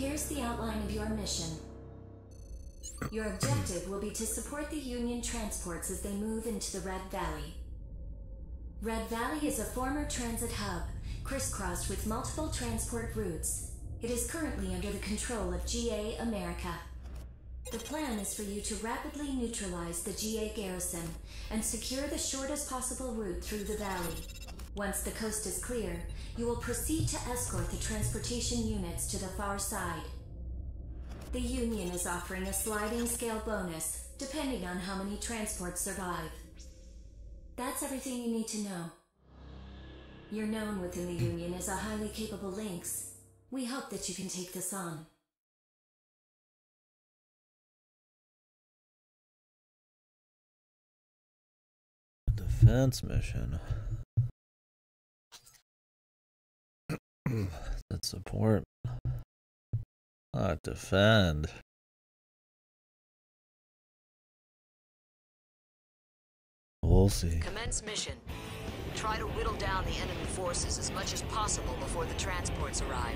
Here's the outline of your mission. Your objective will be to support the Union transports as they move into the Red Valley. Red Valley is a former transit hub, crisscrossed with multiple transport routes. It is currently under the control of GA America. The plan is for you to rapidly neutralize the GA garrison and secure the shortest possible route through the valley. Once the coast is clear, you will proceed to escort the transportation units to the far side. The Union is offering a sliding scale bonus, depending on how many transports survive. That's everything you need to know. You're known within the Union as a highly capable Lynx. We hope that you can take this on. Defense mission. That support. Not defend. We'll see. Commence mission. Try to whittle down the enemy forces as much as possible before the transports arrive.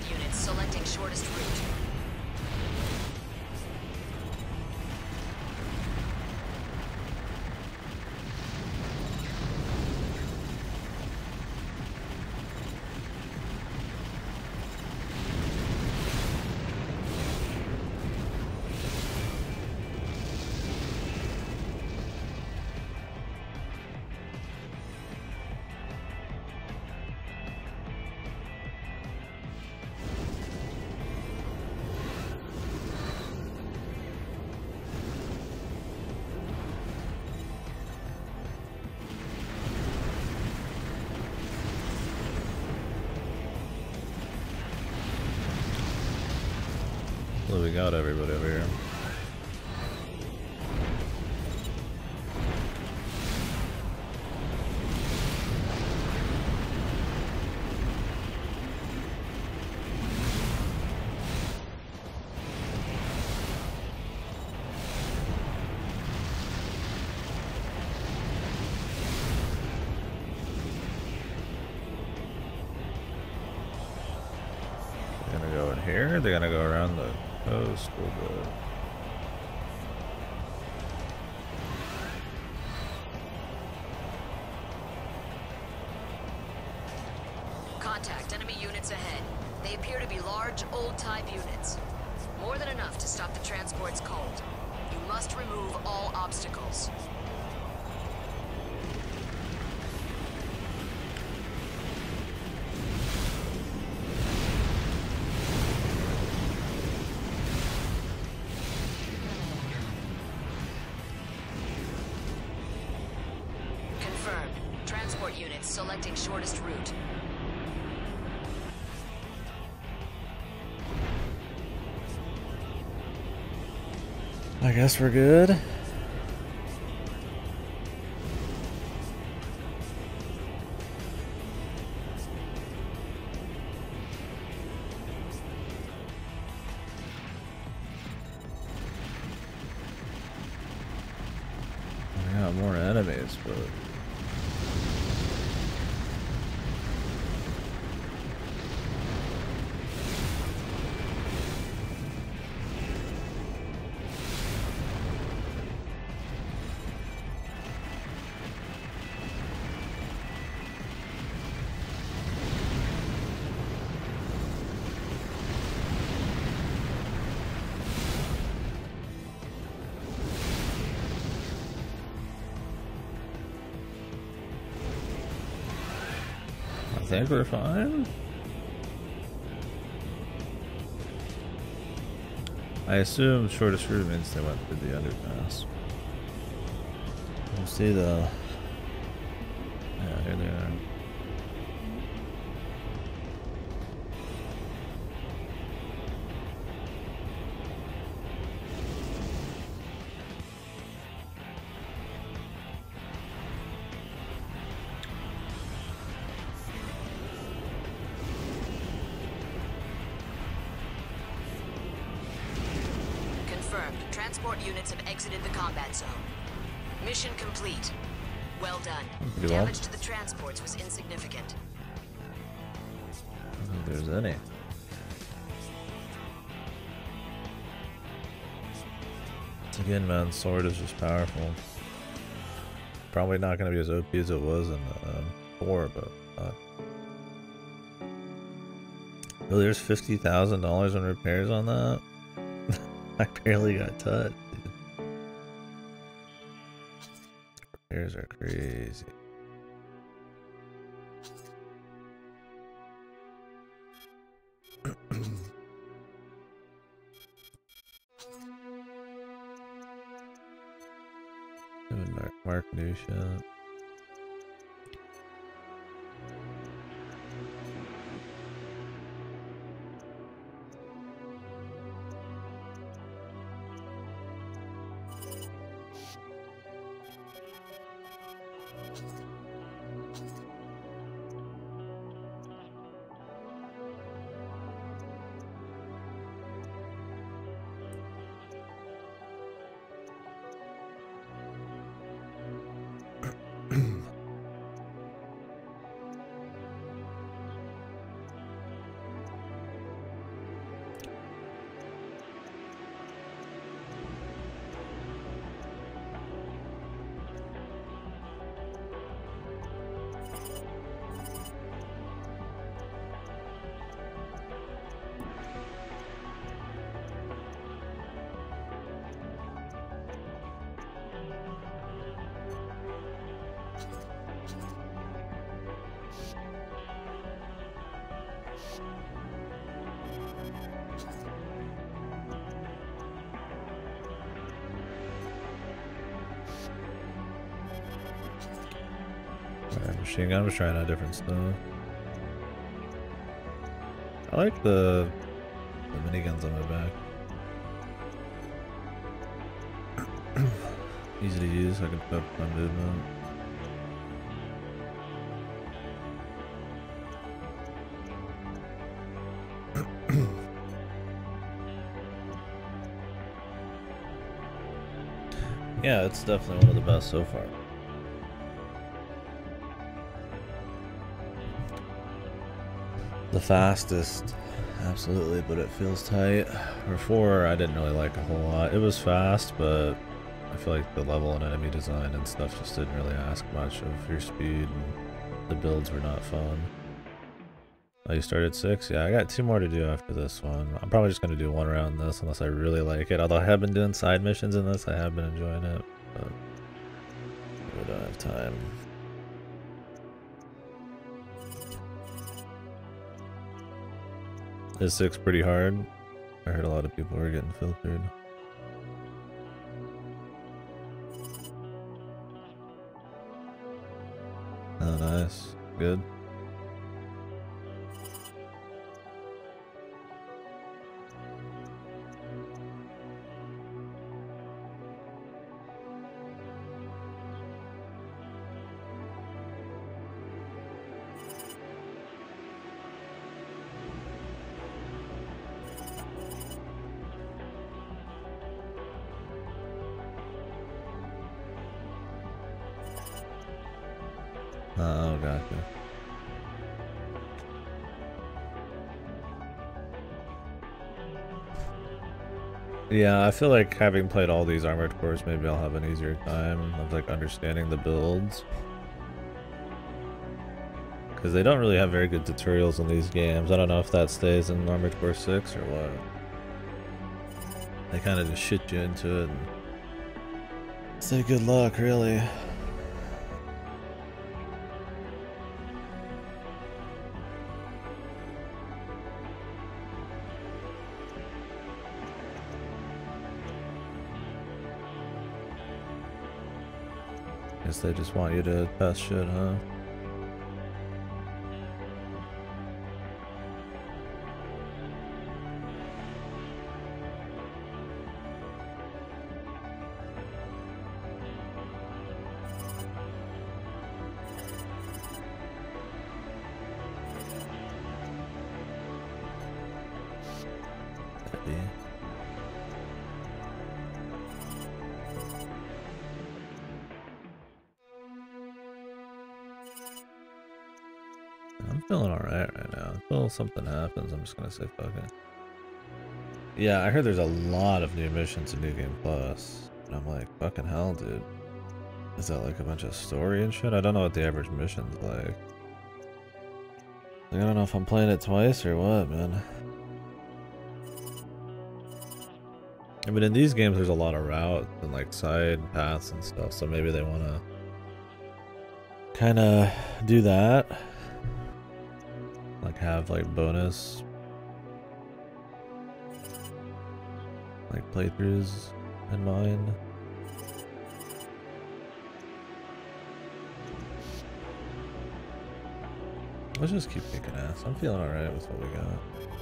Units selecting shortest route. Do we got everybody over here? They're gonna go selecting shortest route. I guess we're good. Think we're fine. I assume shortest route means they went through the underpass. We'll see though. Again, man, sword is just powerful. Probably not going to be as OP as it was in um, 4, but. Uh, there's $50,000 in repairs on that? I barely got touched. Repairs are crazy. Mark, Mark Nusha. Machine gun. I was trying out different stuff. I like the the miniguns on my back. Easy to use. I can put my movement. yeah, it's definitely one of the best so far. The fastest, absolutely, but it feels tight. For four, I didn't really like a whole lot. It was fast, but I feel like the level and enemy design and stuff just didn't really ask much of your speed, and the builds were not fun. Oh, you started six? Yeah, I got two more to do after this one. I'm probably just gonna do one round this unless I really like it. Although I have been doing side missions in this, I have been enjoying it, Is six pretty hard? I heard a lot of people were getting filtered. Oh, nice. Good. Yeah, I feel like having played all these armored cores, maybe I'll have an easier time of like understanding the builds. Because they don't really have very good tutorials in these games. I don't know if that stays in Armored Core 6 or what. They kind of just shit you into it say good luck, really. They just want you to pass shit, huh? Something happens, I'm just gonna say fuck it. Yeah, I heard there's a lot of new missions in New Game Plus. And I'm like, fucking hell, dude. Is that like a bunch of story and shit? I don't know what the average mission's like. I don't know if I'm playing it twice or what, man. I mean, in these games, there's a lot of routes and like side paths and stuff, so maybe they want to kind of do that. Have like bonus like playthroughs in mind. Let's just keep kicking ass. I'm feeling alright with what we got.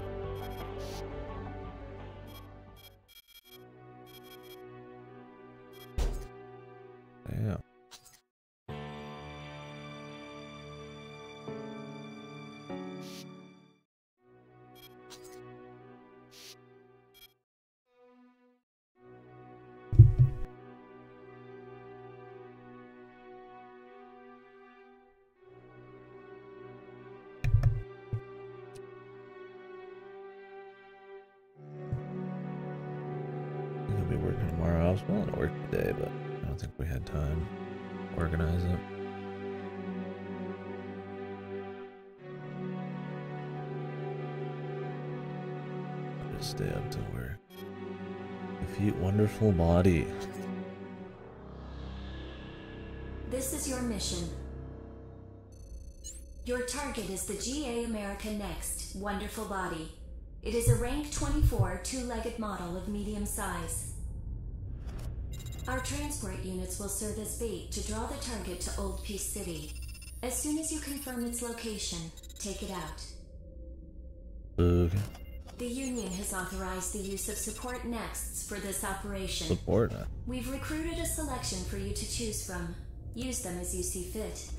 Wonderful Body. It is a rank 24 two legged model of medium size. Our transport units will serve as bait to draw the target to Old Peace City. As soon as you confirm its location, take it out. Boog. The Union has authorized the use of support nexts for this operation. Support. We've recruited a selection for you to choose from. Use them as you see fit.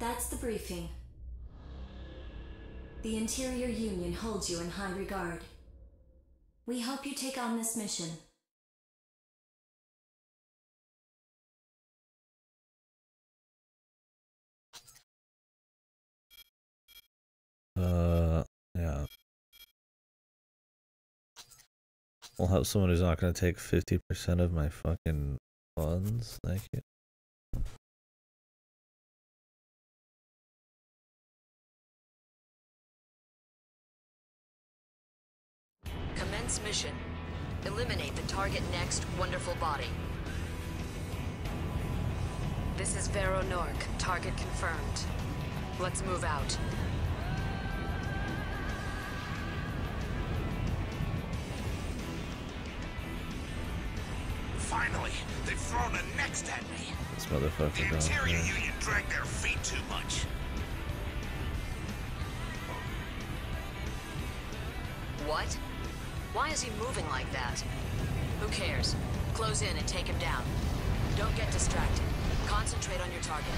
That's the briefing. The Interior Union holds you in high regard. We hope you take on this mission. Uh, yeah. We'll have someone who's not gonna take 50% of my fucking funds. Thank you. Commence mission. Eliminate the target next wonderful body. This is Vero Nork. Target confirmed. Let's move out. Finally, they've thrown a next at me. This motherfucker down Interior here. Union dragged their feet too much. What? Why is he moving like that? Who cares? Close in and take him down. Don't get distracted. Concentrate on your target.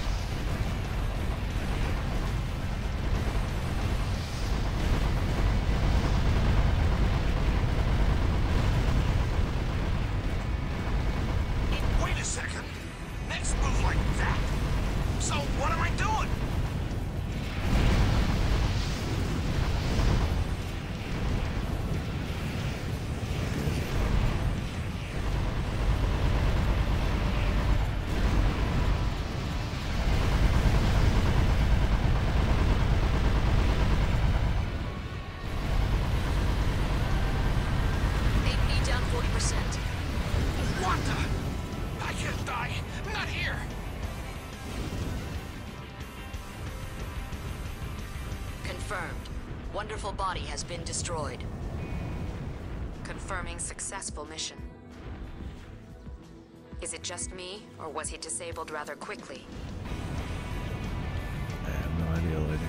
Body has been destroyed. Confirming successful mission. Is it just me, or was he disabled rather quickly? I have no idea, lady.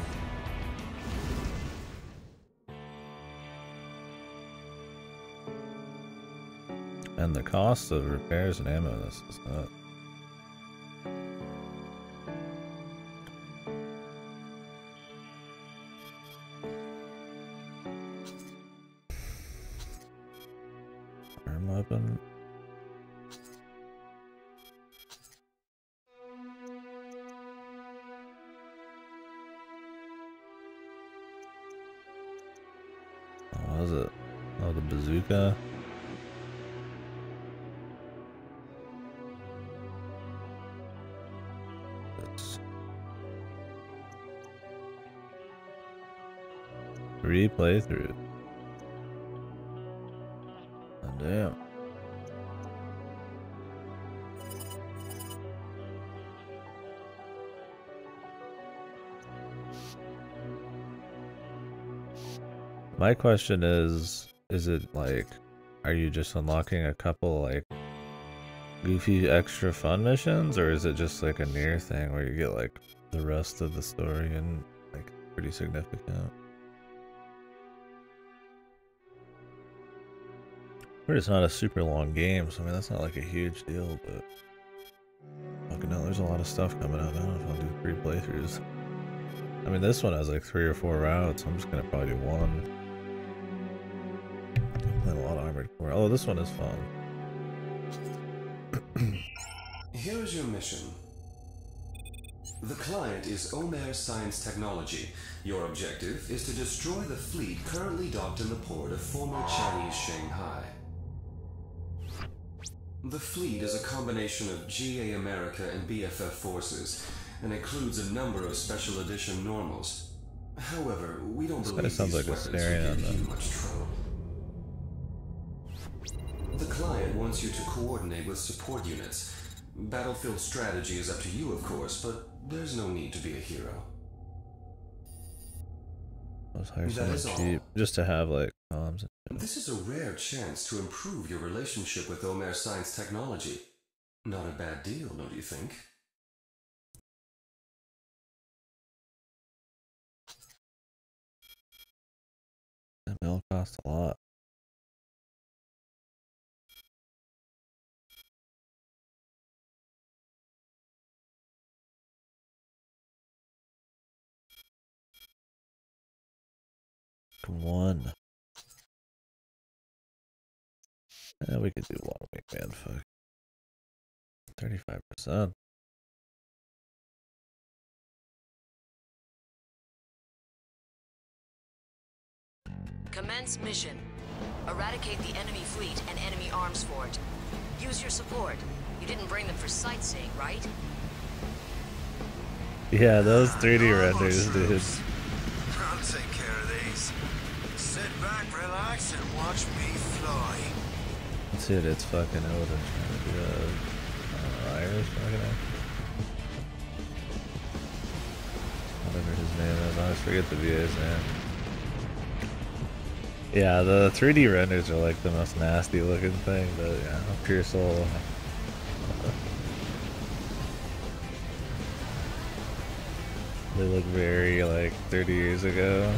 And the cost of repairs and ammo this is not. Three playthroughs. Oh, damn. My question is is it like are you just unlocking a couple like goofy extra fun missions or is it just like a near thing where you get like the rest of the story and like pretty significant? It's not a super long game, so I mean that's not like a huge deal, but fucking hell, there's a lot of stuff coming up. I don't know if I'll do three playthroughs. I mean this one has like three or four routes, I'm just gonna probably do one. I'm playing a lot of Armored Core. Oh, this one is fun. Here is your mission. The client is Omer Science Technology. Your objective is to destroy the fleet currently docked in the port of former Chinese Shanghai. The fleet is a combination of GA America and BFF forces and includes a number of special edition normals. However, we don't This believe sounds these like weapons will give you much trouble. The client wants you to coordinate with support units. Battlefield strategy is up to you, of course, but there's no need to be a hero. Let's hire someone is all. cheap just to have like comms. and- This is a rare chance to improve your relationship with Omer Science Technology. Not a bad deal, don't you think? That mill costs a lot. Come on. Yeah, we could do long man. Fuck. Thirty-five percent. Commence mission. Eradicate the enemy fleet and enemy arms fort. Use your support. You didn't bring them for sightseeing, right? Yeah, those 3D renders, dude. I'll take care of these. Sit back, relax, and watch me fly. Dude, it's fucking Odin a uh, Irish. Whatever his name is, I always forget the VA's name. Yeah, the 3D renders are like the most nasty looking thing, but yeah, pure soul. they look very like 30 years ago.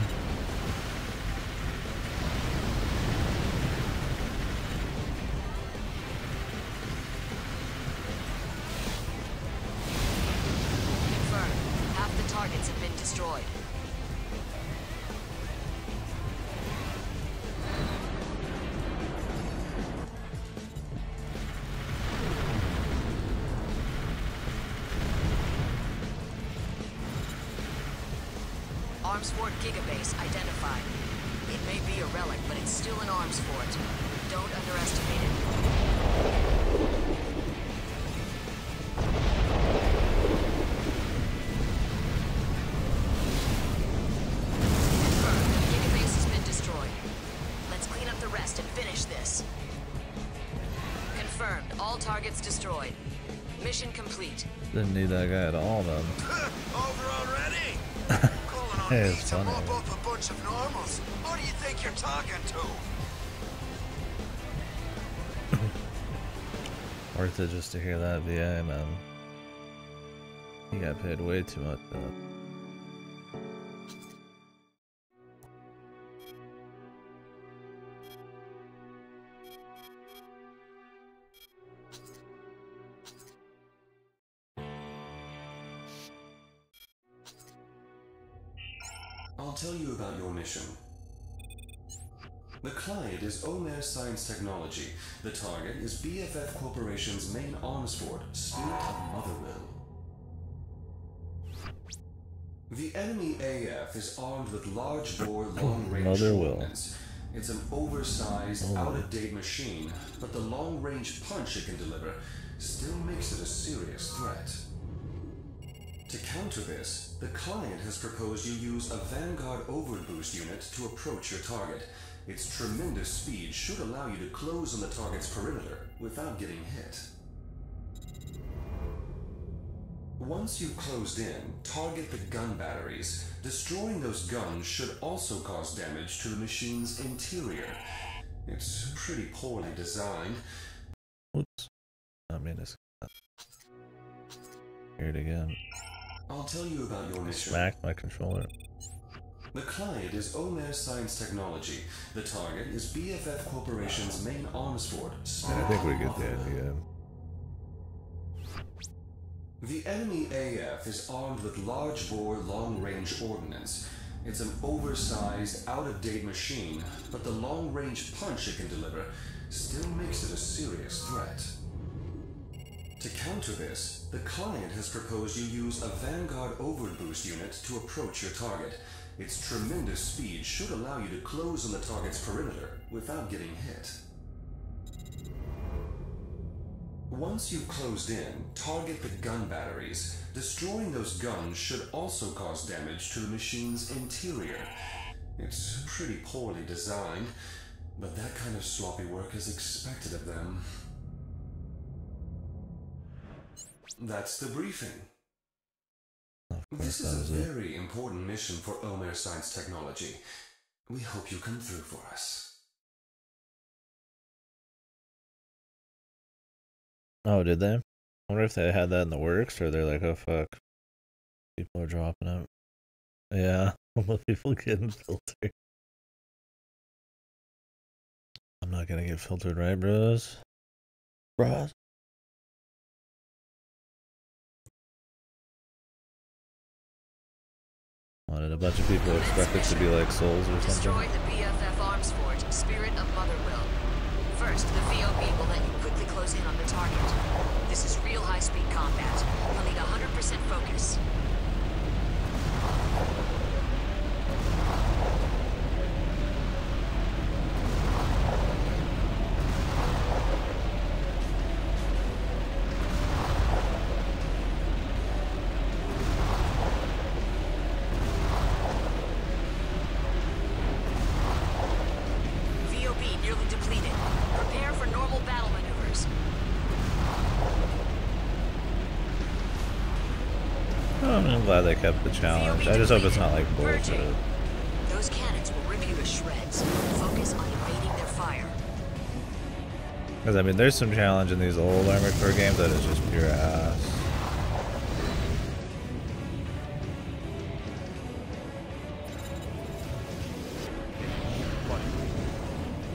Worth it just to hear that VA, man. He got paid way too much for that. I'll tell you about your mission. The client is Omer Science Technology. The target is BFF Corporation's main arms fort, Spirit of Motherwill. The enemy AF is armed with large bore, long range ordnance. It's an oversized, oh. out of date machine, but the long range punch it can deliver still makes it a serious threat. To counter this, the client has proposed you use a Vanguard Overboost unit to approach your target. Its tremendous speed should allow you to close on the target's perimeter without getting hit. Once you've closed in, target the gun batteries. Destroying those guns should also cause damage to the machine's interior. It's pretty poorly designed, Oops. I mean, it's. Hear it again. I'll tell you about your mission. Smacked my controller. The client is Omer Science Technology. The target is BFF Corporation's main arms fort. I think we get the idea. The enemy AF is armed with large bore, long range ordnance. It's an oversized, out of date machine, but the long range punch it can deliver still makes it a serious threat. To counter this, the client has proposed you use a Vanguard Overboost unit to approach your target. Its tremendous speed should allow you to close on the target's perimeter without getting hit. Once you've closed in, target the gun batteries. Destroying those guns should also cause damage to the machine's interior. It's pretty poorly designed, but that kind of sloppy work is expected of them. That's the briefing. This is a very important mission for Omer Science Technology. We hope you come through for us. Oh, did they? I wonder if they had that in the works or they're like, oh fuck. People are dropping out. Yeah, people getting filtered. I'm not gonna get filtered, right, bros? Bros? Did a bunch of people expect it to be like Souls or Destroy something? the BFF arms fort, Spirit of Motherwill. First, the VOB will let you quickly close in on the target. This is real high-speed combat. You'll need 100% focus. Challenge. I just hope it's not like bullshit. Those cannons will rip you to shreds. Focus on evading their fire. Because I mean, there's some challenge in these old Armored Core games that is just pure ass.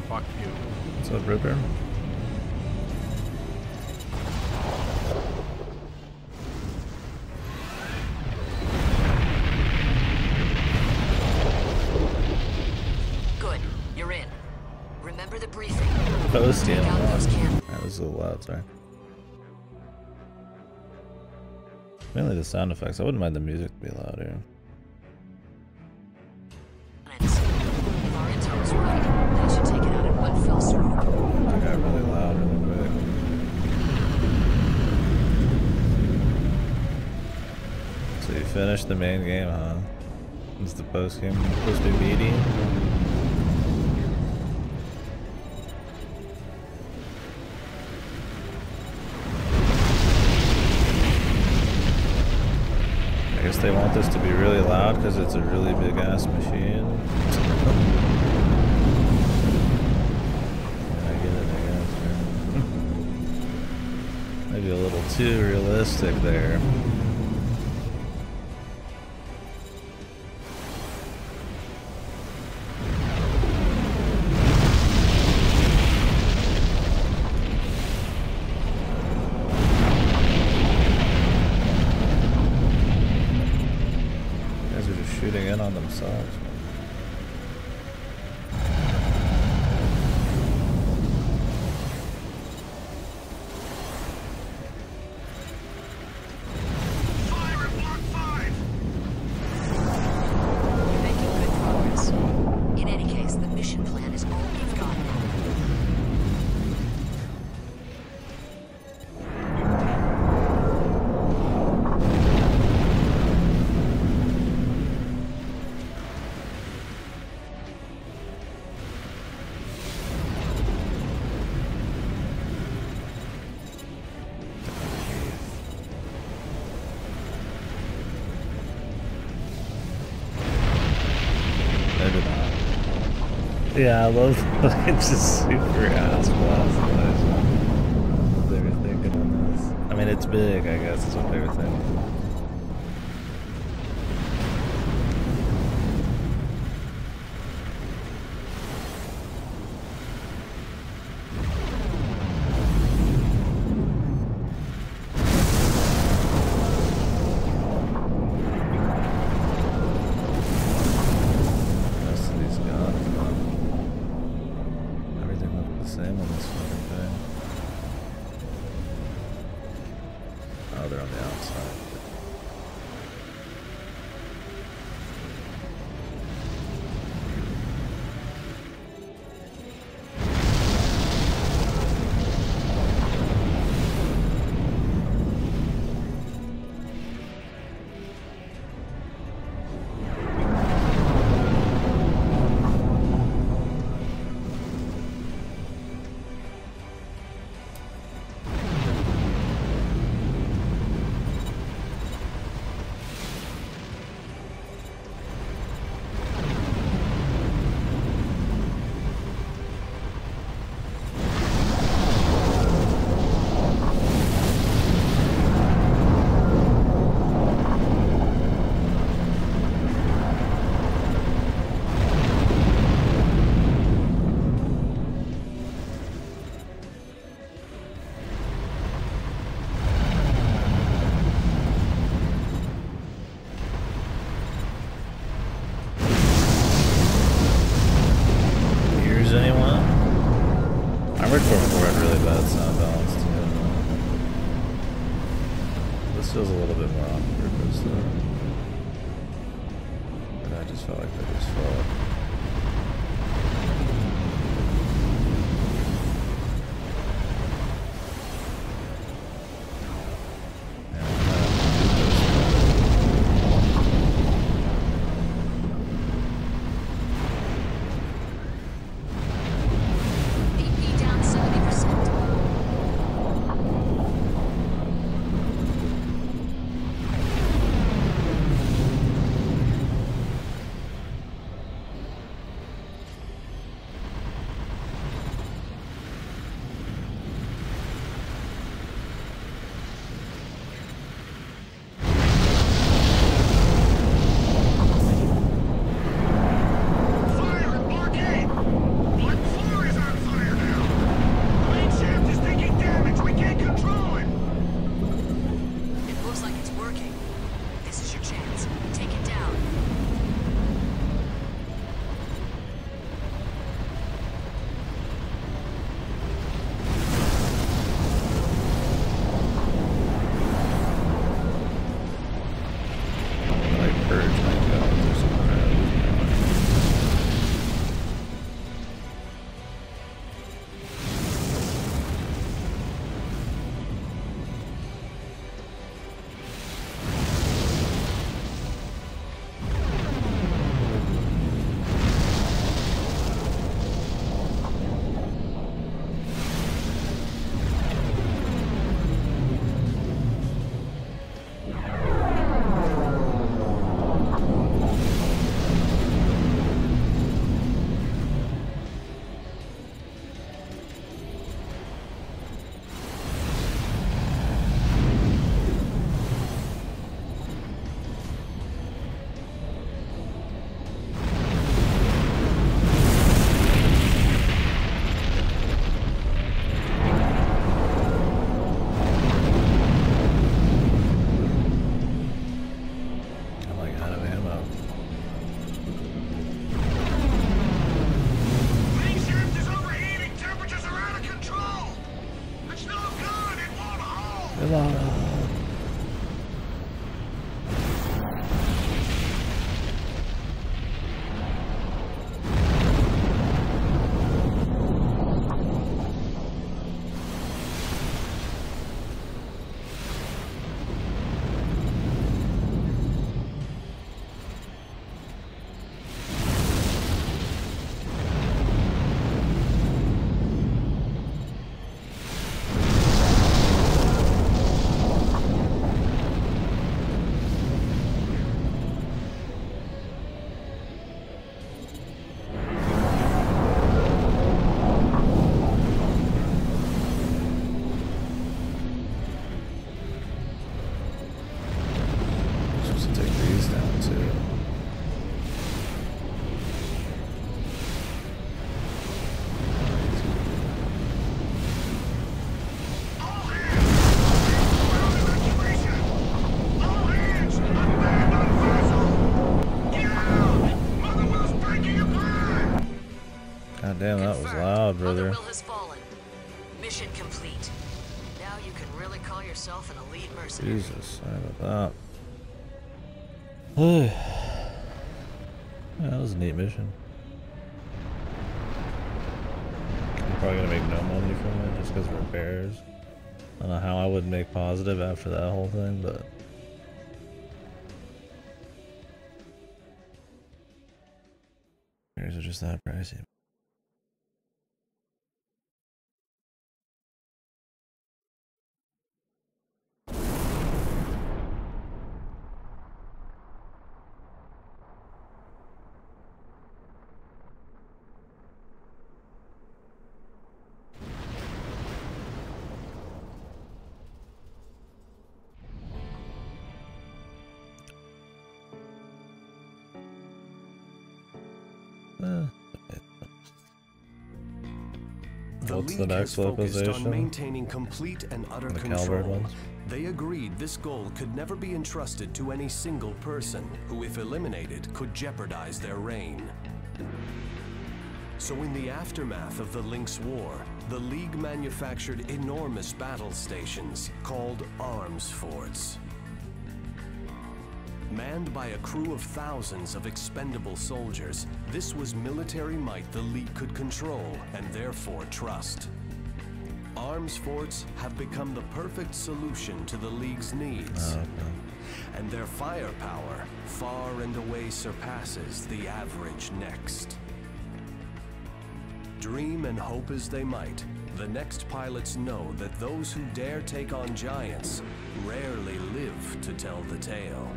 Fuck you. What's up, Ripper? Sorry. Mainly the sound effects. I wouldn't mind the music to be louder. So you finished the main game, huh? Is the post game supposed to be meaty? this to be really loud because it's a really big ass machine. yeah, I get it, I guess. Maybe a little too realistic there. Yeah, I love it's just super ass blast. This. I mean, it's big, I guess, is what they were saying. Jesus, sorry about that. yeah, that was a neat mission. I'm probably gonna make no money from it just because of repairs. I don't know how I would make positive after that whole thing, but. Repairs are just that pricey. The the next localization? on maintaining complete and utter The control. They agreed this goal could never be entrusted to any single person, who, if eliminated, could jeopardize their reign. So in the aftermath of the Lynx War, the League manufactured enormous battle stations called arms forts. Manned by a crew of thousands of expendable soldiers, this was military might the League could control and therefore trust. Arms forts have become the perfect solution to the League's needs. Uh-huh. And their firepower far and away surpasses the average next. Dream and hope as they might, the next pilots know that those who dare take on giants rarely live to tell the tale.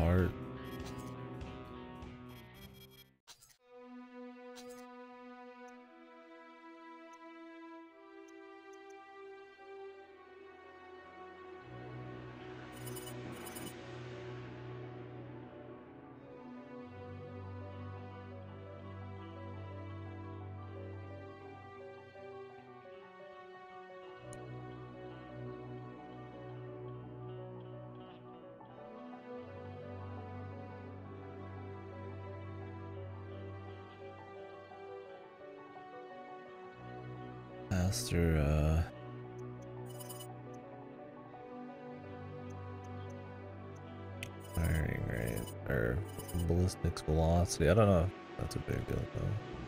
New Master, uh. Firing rate, or ballistics velocity. I don't know. That's a big deal, though.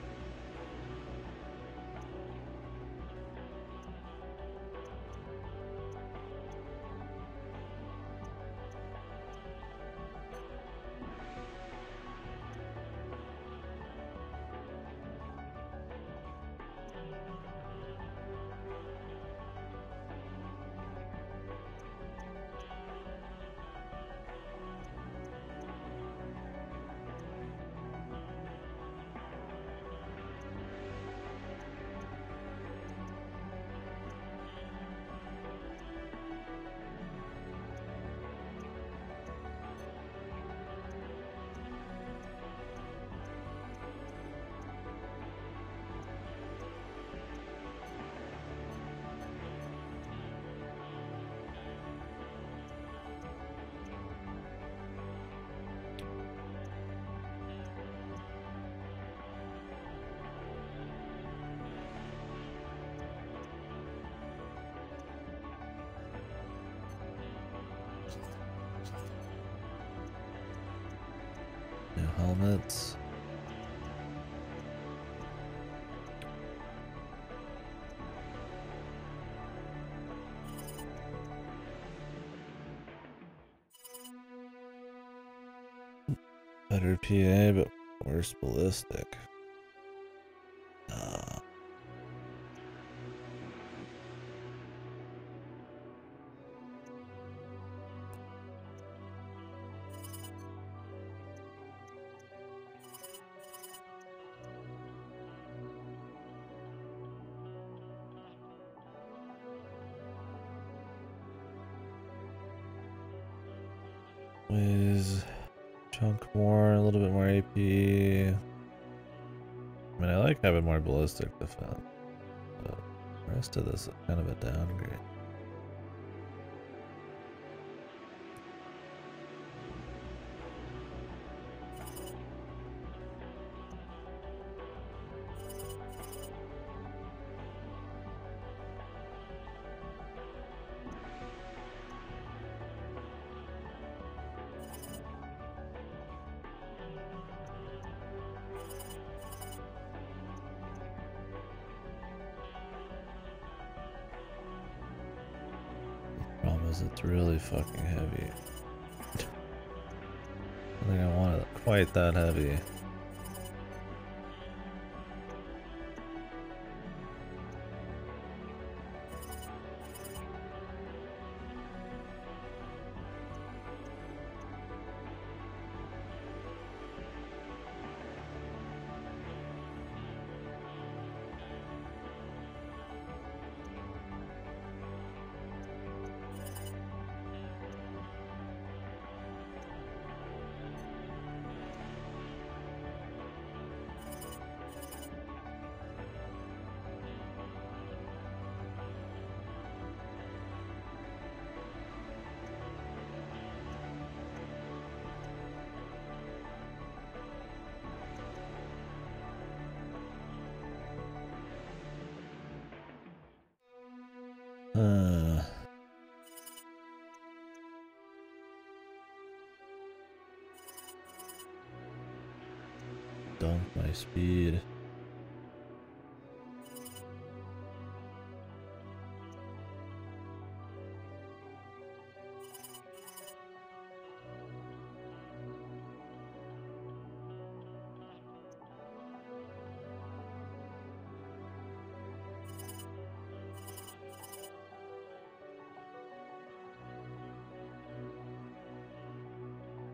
PA, but worse ballistic. Defense, but The rest of this is kind of a downgrade. That heavy. Dunk my speed.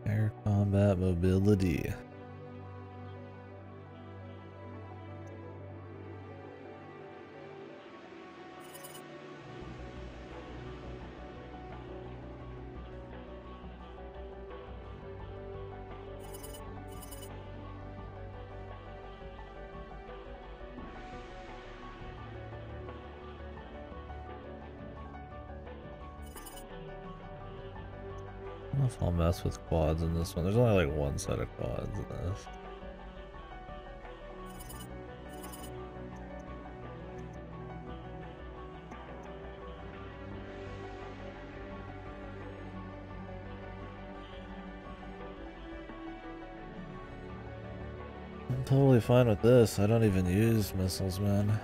Air combat mobility. I'll mess with quads in this one. There's only like one set of quads in this. I'm totally fine with this. I don't even use missiles, man.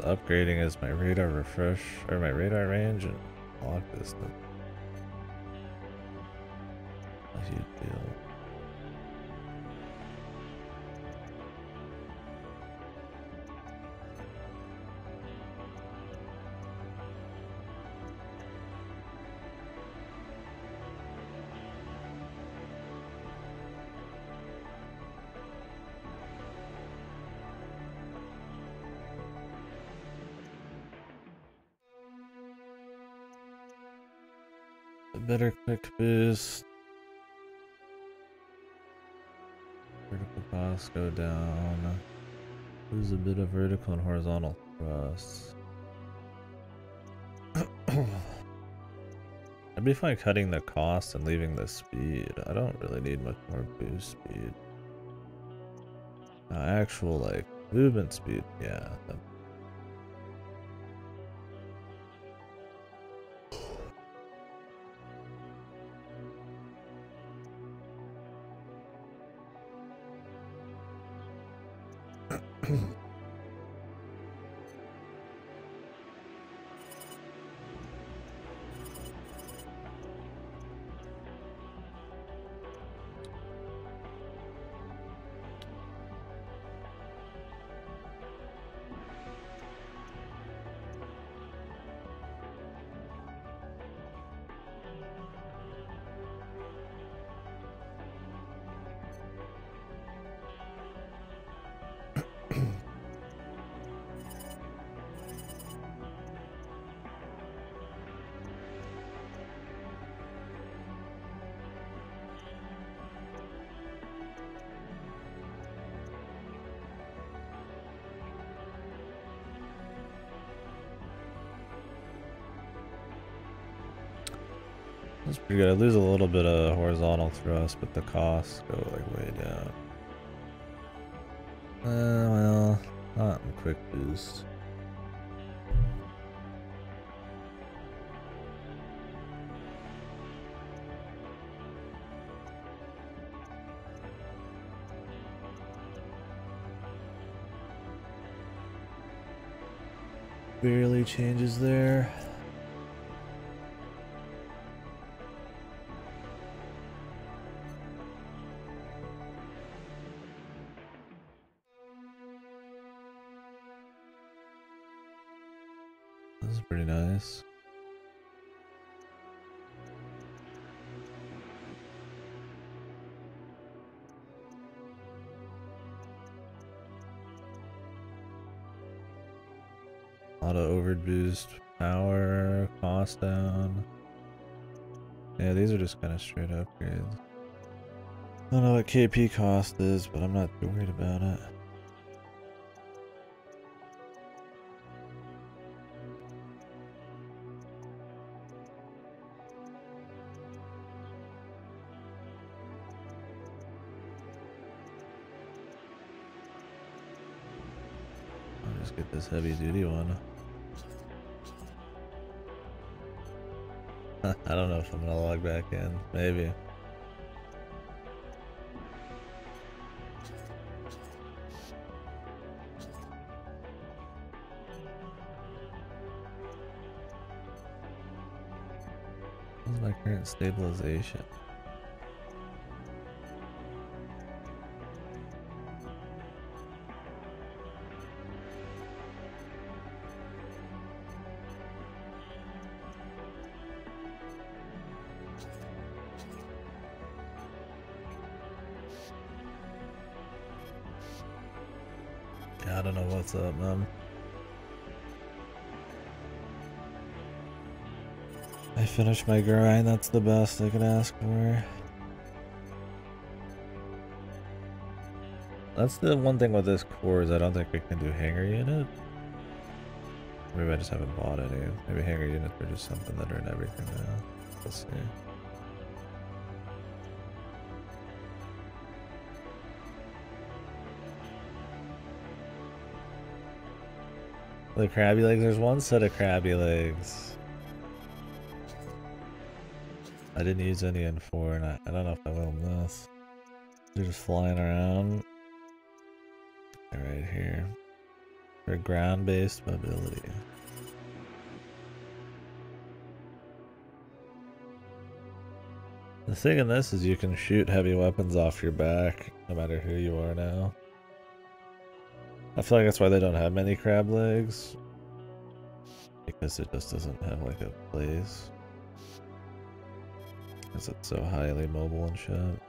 Upgrading is my radar refresh or my radar range and lock. A a vertical and horizontal thrust. I'd be fine cutting the cost and leaving the speed. I don't really need much more boost speed. Uh, actual like movement speed, yeah. That's pretty good. I lose a little bit of horizontal thrust, but the costs go like way down. Uh, well, not in quick boost. Barely changes there. Auto overboost, power, cost down. Yeah, these are just kind of straight upgrades. I don't know what KP cost is, but I'm not worried about it. I'll just get this heavy duty one. I don't know if I'm gonna log back in. Maybe. What's my current stabilization? I finished my grind, that's the best I can ask for. That's the one thing with this core is I don't think we can do hanger unit. Maybe I just haven't bought any. Maybe hanger units are just something that are in everything now. We'll see. The crabby legs, there's one set of crabby legs. I didn't use any N4, and I, I don't know if I will in this. They're just flying around. Right here. For ground-based mobility. The thing in this is you can shoot heavy weapons off your back, no matter who you are now. I feel like that's why they don't have many crab legs. Because it just doesn't have like a place. Because it's so highly mobile and shit.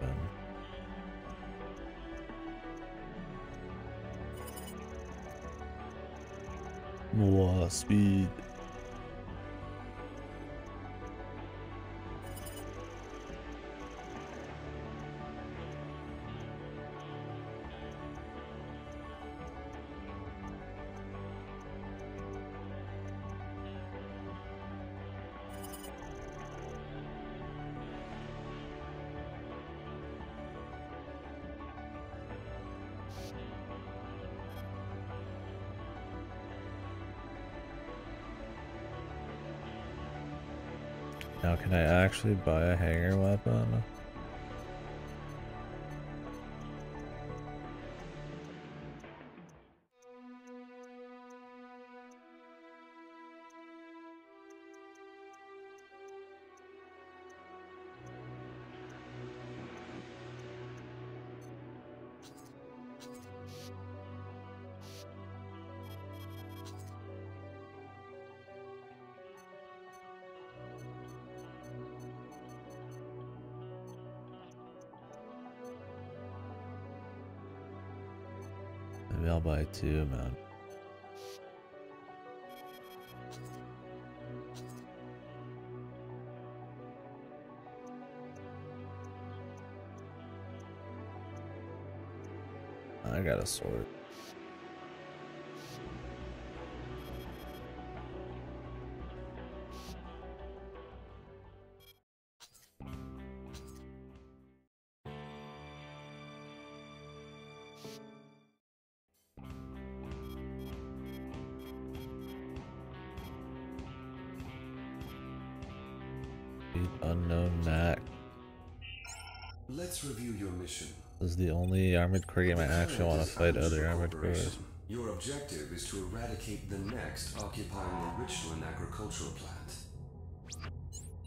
Speed. More speed. Actually buy a hanger weapon? Two, man. I got a sword. Let's review your mission. This is the only armored core game I actually want to fight other armored cores. Your objective is to eradicate the next occupying the Richland agricultural plant.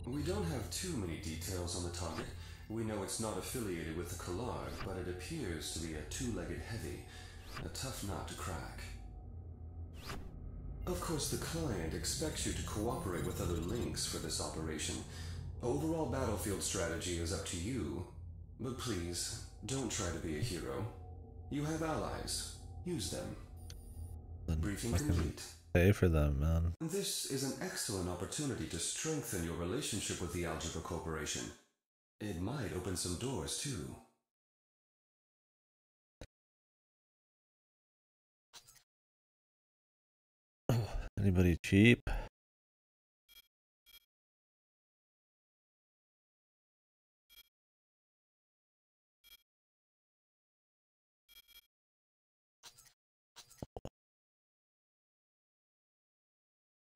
We don't have too many details on the target. We know it's not affiliated with the Collared, but it appears to be a two-legged heavy, a tough nut to crack. Of course, the client expects you to cooperate with other Lynx for this operation. Overall battlefield strategy is up to you, but please, don't try to be a hero. You have allies. Use them. Briefing complete. Pay for them, man. This is an excellent opportunity to strengthen your relationship with the Algebra Corporation. It might open some doors, too. Oh, anybody cheap?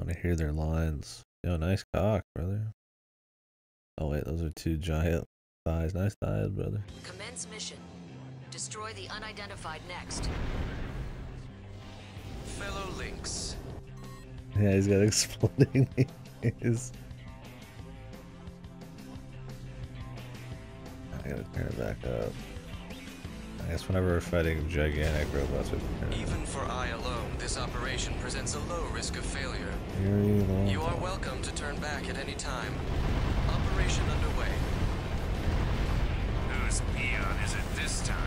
Want to hear their lines. Yo, nice cock, brother. Oh wait, those are two giant thighs. Nice thighs, brother. Commence mission. Destroy the unidentified next. Fellow Lynx, Yeah, he's got exploding knees. I gotta turn it back up. I guess whenever we're fighting gigantic robots, we can turn even for I alone, this operation presents a low risk of failure. up. Here you. You are welcome to turn back at any time. Operation underway. Whose peon is it this time?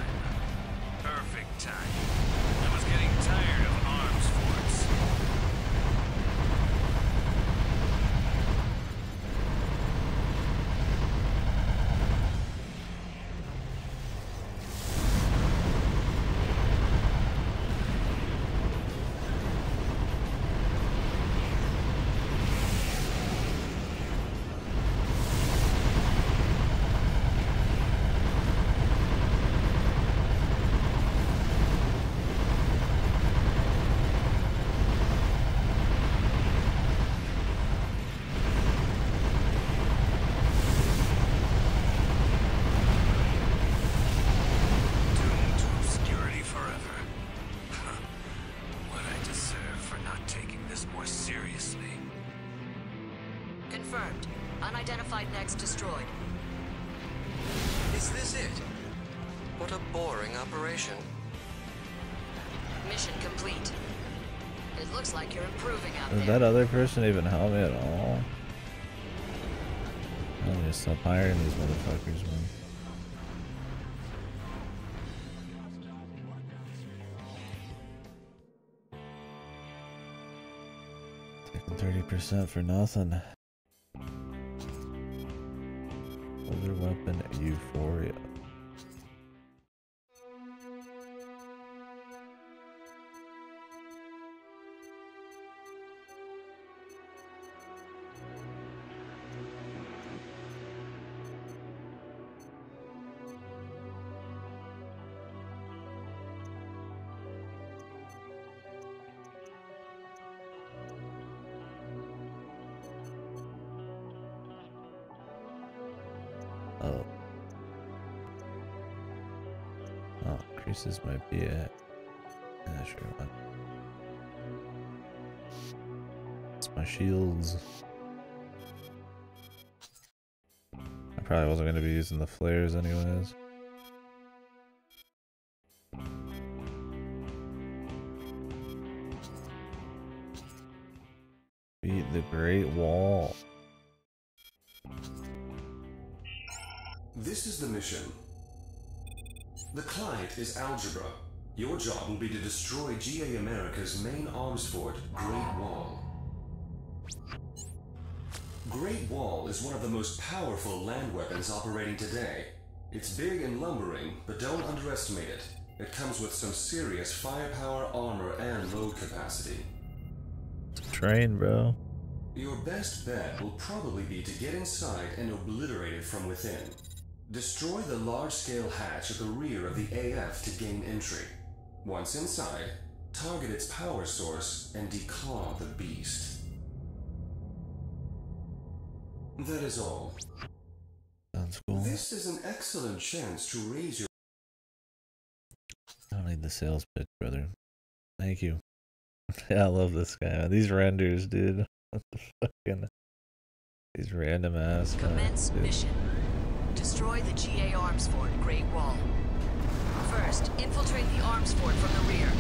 Perfect time. I was getting tired that other person even help me at all? I need to stop hiring these motherfuckers, man. Taking 30% for nothing. Other weapon, Euphoria. It. Yeah, sure. It's my shields. I probably wasn't going to be using the flares anyways. Beat the Great Wall. This is the mission. The client is Algebra. Your job will be to destroy GA America's main arms fort, Great Wall. Great Wall is one of the most powerful land weapons operating today. It's big and lumbering, but don't underestimate it. It comes with some serious firepower, armor, and load capacity. Train, bro. Your best bet will probably be to get inside and obliterate it from within. Destroy the large-scale hatch at the rear of the AF to gain entry. Once inside, target its power source and declaw the beast. That is all. Sounds cool. This is an excellent chance to raise your I don't need the sales pitch, brother. Thank you. Yeah, I love this guy. Man. These renders, dude. What the fucking these random ass guys, Commence dude. mission. Destroy the GA Arms Fort, Great Wall. First, infiltrate the Arms Fort from the rear.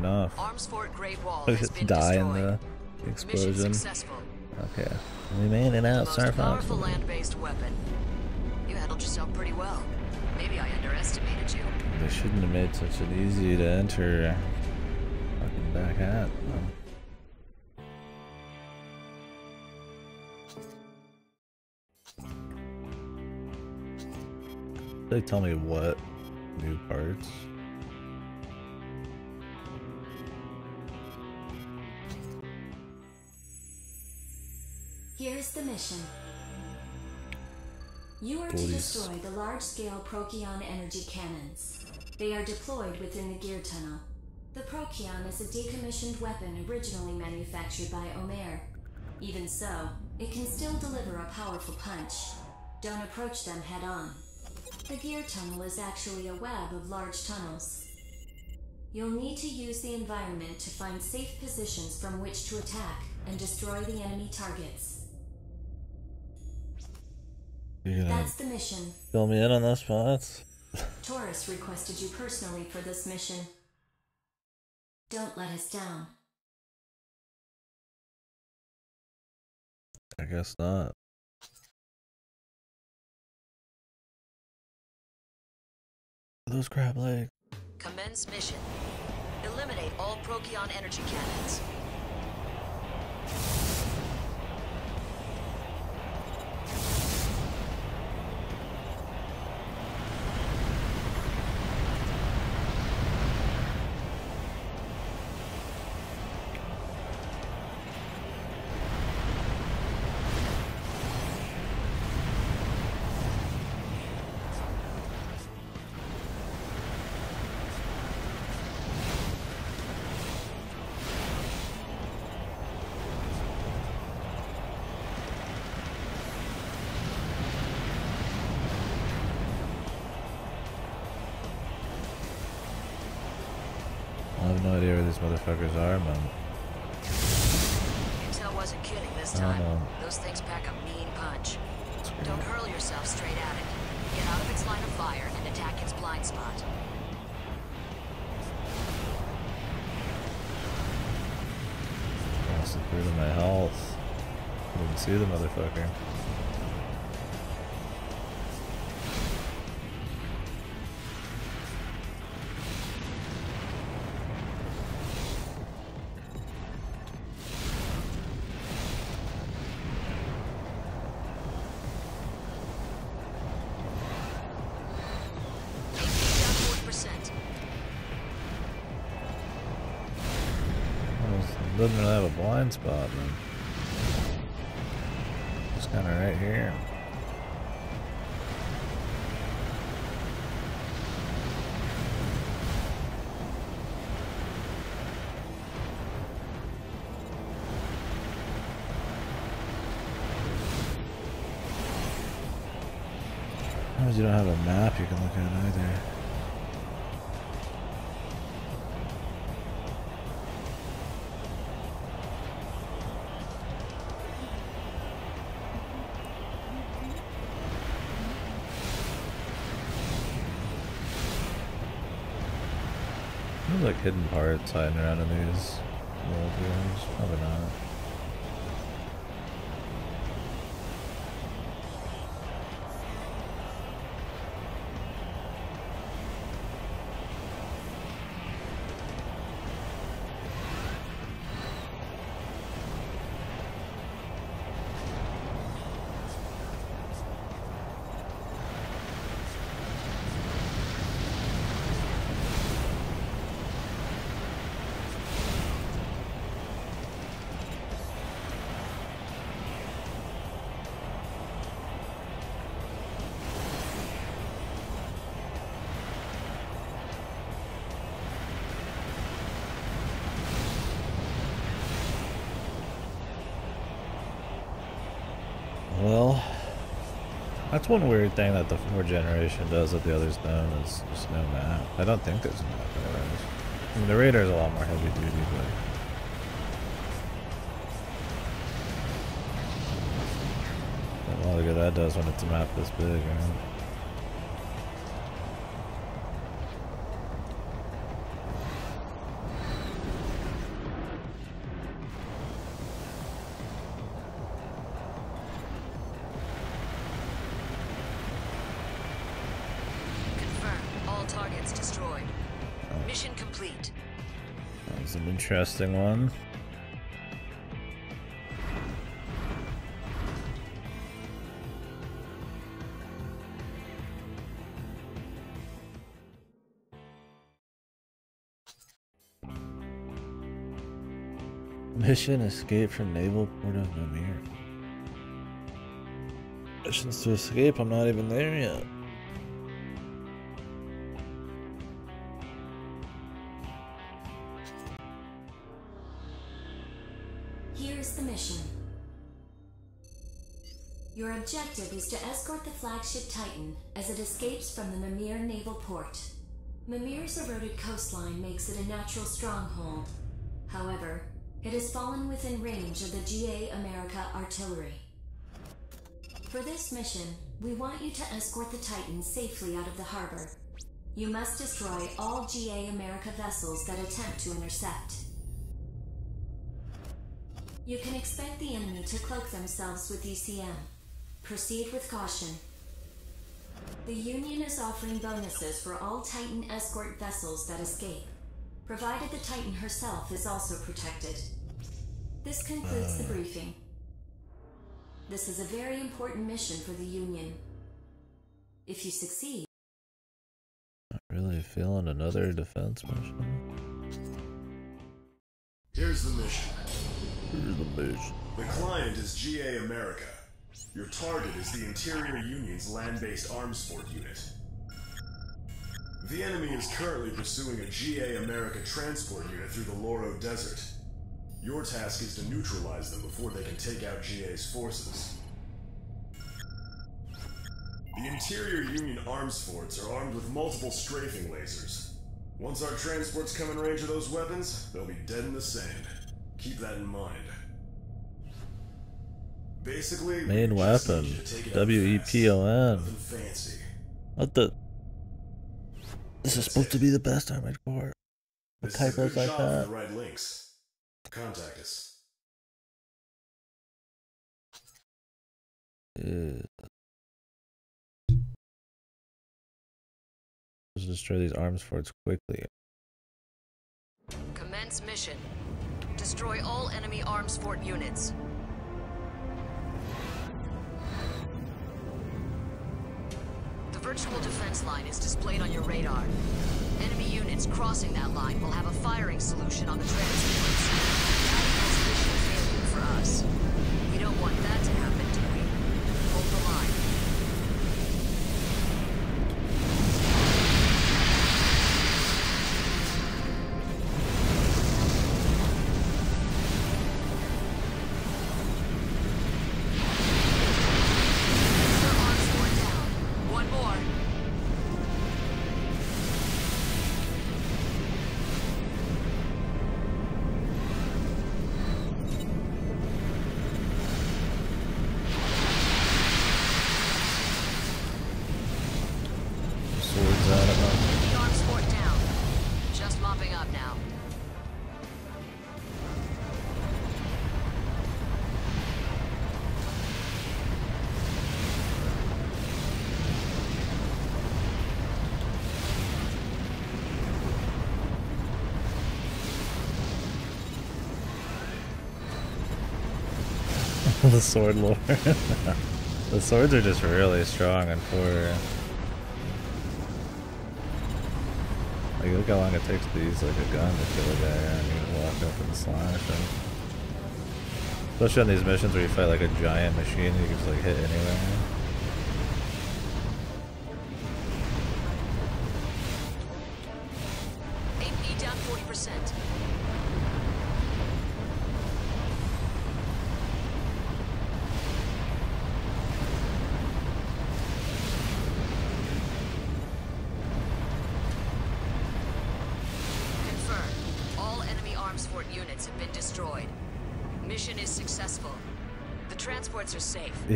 Enough. Arms Fort Great Wall Look has at been die in the explosion. Okay. We made it out, Star Fox. land-based weapon. You handled yourself pretty well. Maybe I underestimated you. They shouldn't have made such an easy to enter fucking back hat. man. They tell me what new parts. Here's the mission. You are to destroy the large-scale Procyon energy cannons. They are deployed within the gear tunnel. The Procyon is a decommissioned weapon originally manufactured by Omer. Even so, it can still deliver a powerful punch. Don't approach them head on. The gear tunnel is actually a web of large tunnels. You'll need to use the environment to find safe positions from which to attack and destroy the enemy targets. You're gonna That's the mission. fill me in on those spots? Taurus requested you personally for this mission. Don't let us down. I guess not. Those crab legs. Commence mission. Eliminate all Procyon energy cannons. Motherfuckers are, man. Intel wasn't kidding this time. Those things pack a mean punch. Don't hurl yourself straight at it. Get out of its line of fire and attack its blind spot. Lost a third of my health. Didn't see the motherfucker. Doesn't really have a blind spot, man. It's kind of right here. Sometimes you don't have a map you can look at either. Hidden parts hiding around in these world games. Probably not. That's one weird thing that the fourth generation does that the others don't is just no map. I don't think there's a map otherwise. I mean, the Raider is a lot more heavy duty, but. Look at that does when it's a map this big, right? Interesting one. Mission escape from naval port of Namir. Missions to escape, I'm not even there yet. To escort the flagship Titan as it escapes from the Mimir naval port. Mimir's eroded coastline makes it a natural stronghold. However, it has fallen within range of the GA America artillery. For this mission, we want you to escort the Titan safely out of the harbor. You must destroy all GA America vessels that attempt to intercept. You can expect the enemy to cloak themselves with ECM. Proceed with caution. The Union is offering bonuses for all Titan escort vessels that escape, provided the Titan herself is also protected. This concludes the briefing. This is a very important mission for the Union. If you succeed, Not really feeling another defense mission. Here's the mission. Here's the mission. The client is GA America. Your target is the Interior Union's land-based arms fort unit. The enemy is currently pursuing a GA America transport unit through the Loro Desert. Your task is to neutralize them before they can take out GA's forces. The Interior Union arms forts are armed with multiple strafing lasers. Once our transports come in range of those weapons, they'll be dead in the sand. Keep that in mind. Basically, Main we just need weapon. you to take it out W E fast. P O N. Nothing fancy. What the? This is supposed to be the best Armored Core. With This is a typos good like job for that. the right Lynx. Contact us. Ew. Let's destroy these arms forts quickly. Commence mission. Destroy all enemy arms fort units. Virtual defense line is displayed on your radar. Enemy units crossing that line will have a firing solution on the transports. That equals mission failure for us. We don't want that to happen, the sword lore. the swords are just really strong in four. Like look how long it takes to use like a gun to kill a guy and you walk up and slash him. Especially on these missions where you fight like a giant machine you can just like hit anywhere.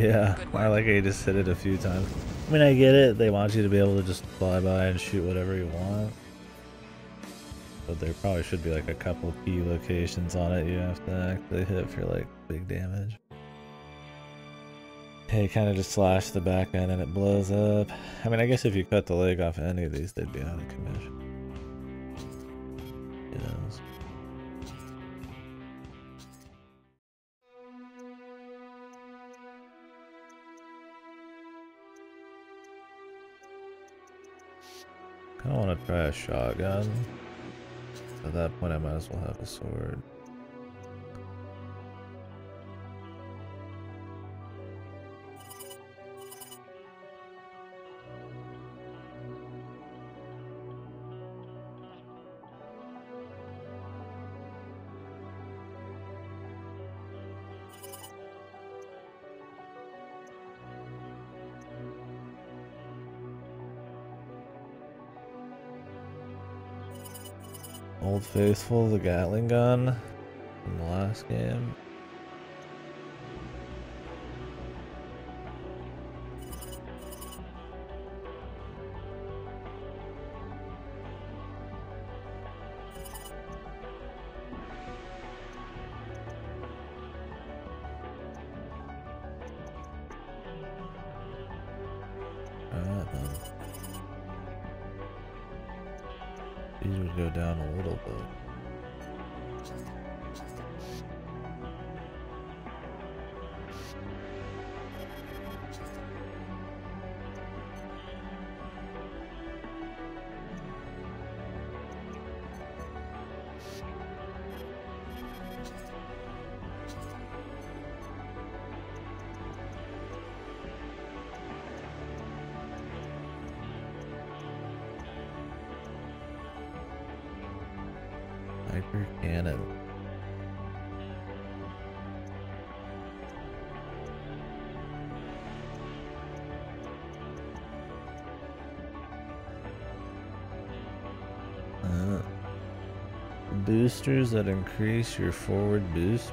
Yeah, I like how you just hit it a few times. I mean, I get it. They want you to be able to just fly by and shoot whatever you want. But there probably should be like a couple key locations on it you have to actually hit for like big damage. Hey, kind of just slash the back end and it blows up. I mean, I guess if you cut the leg off any of these, they'd be out of commission. Kind of want to try a shotgun. At that point, I might as well have a sword. Faithful, the Gatling gun in the last game. That increase your forward boost.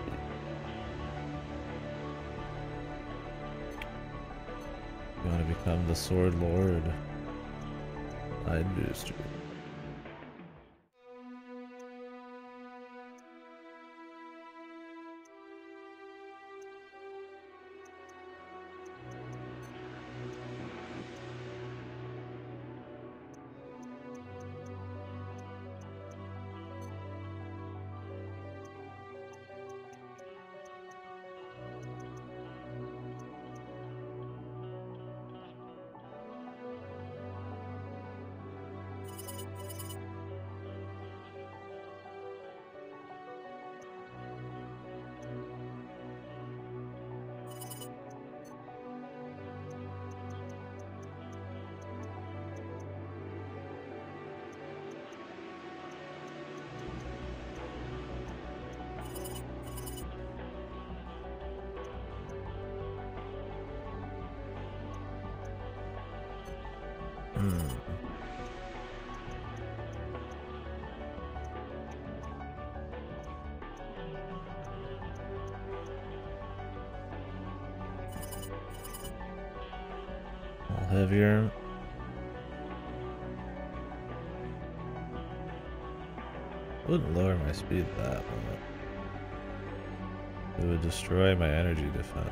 You want to become the Sword Lord. Side booster. Heavier. Wouldn't lower my speed that much. It would destroy my energy defense.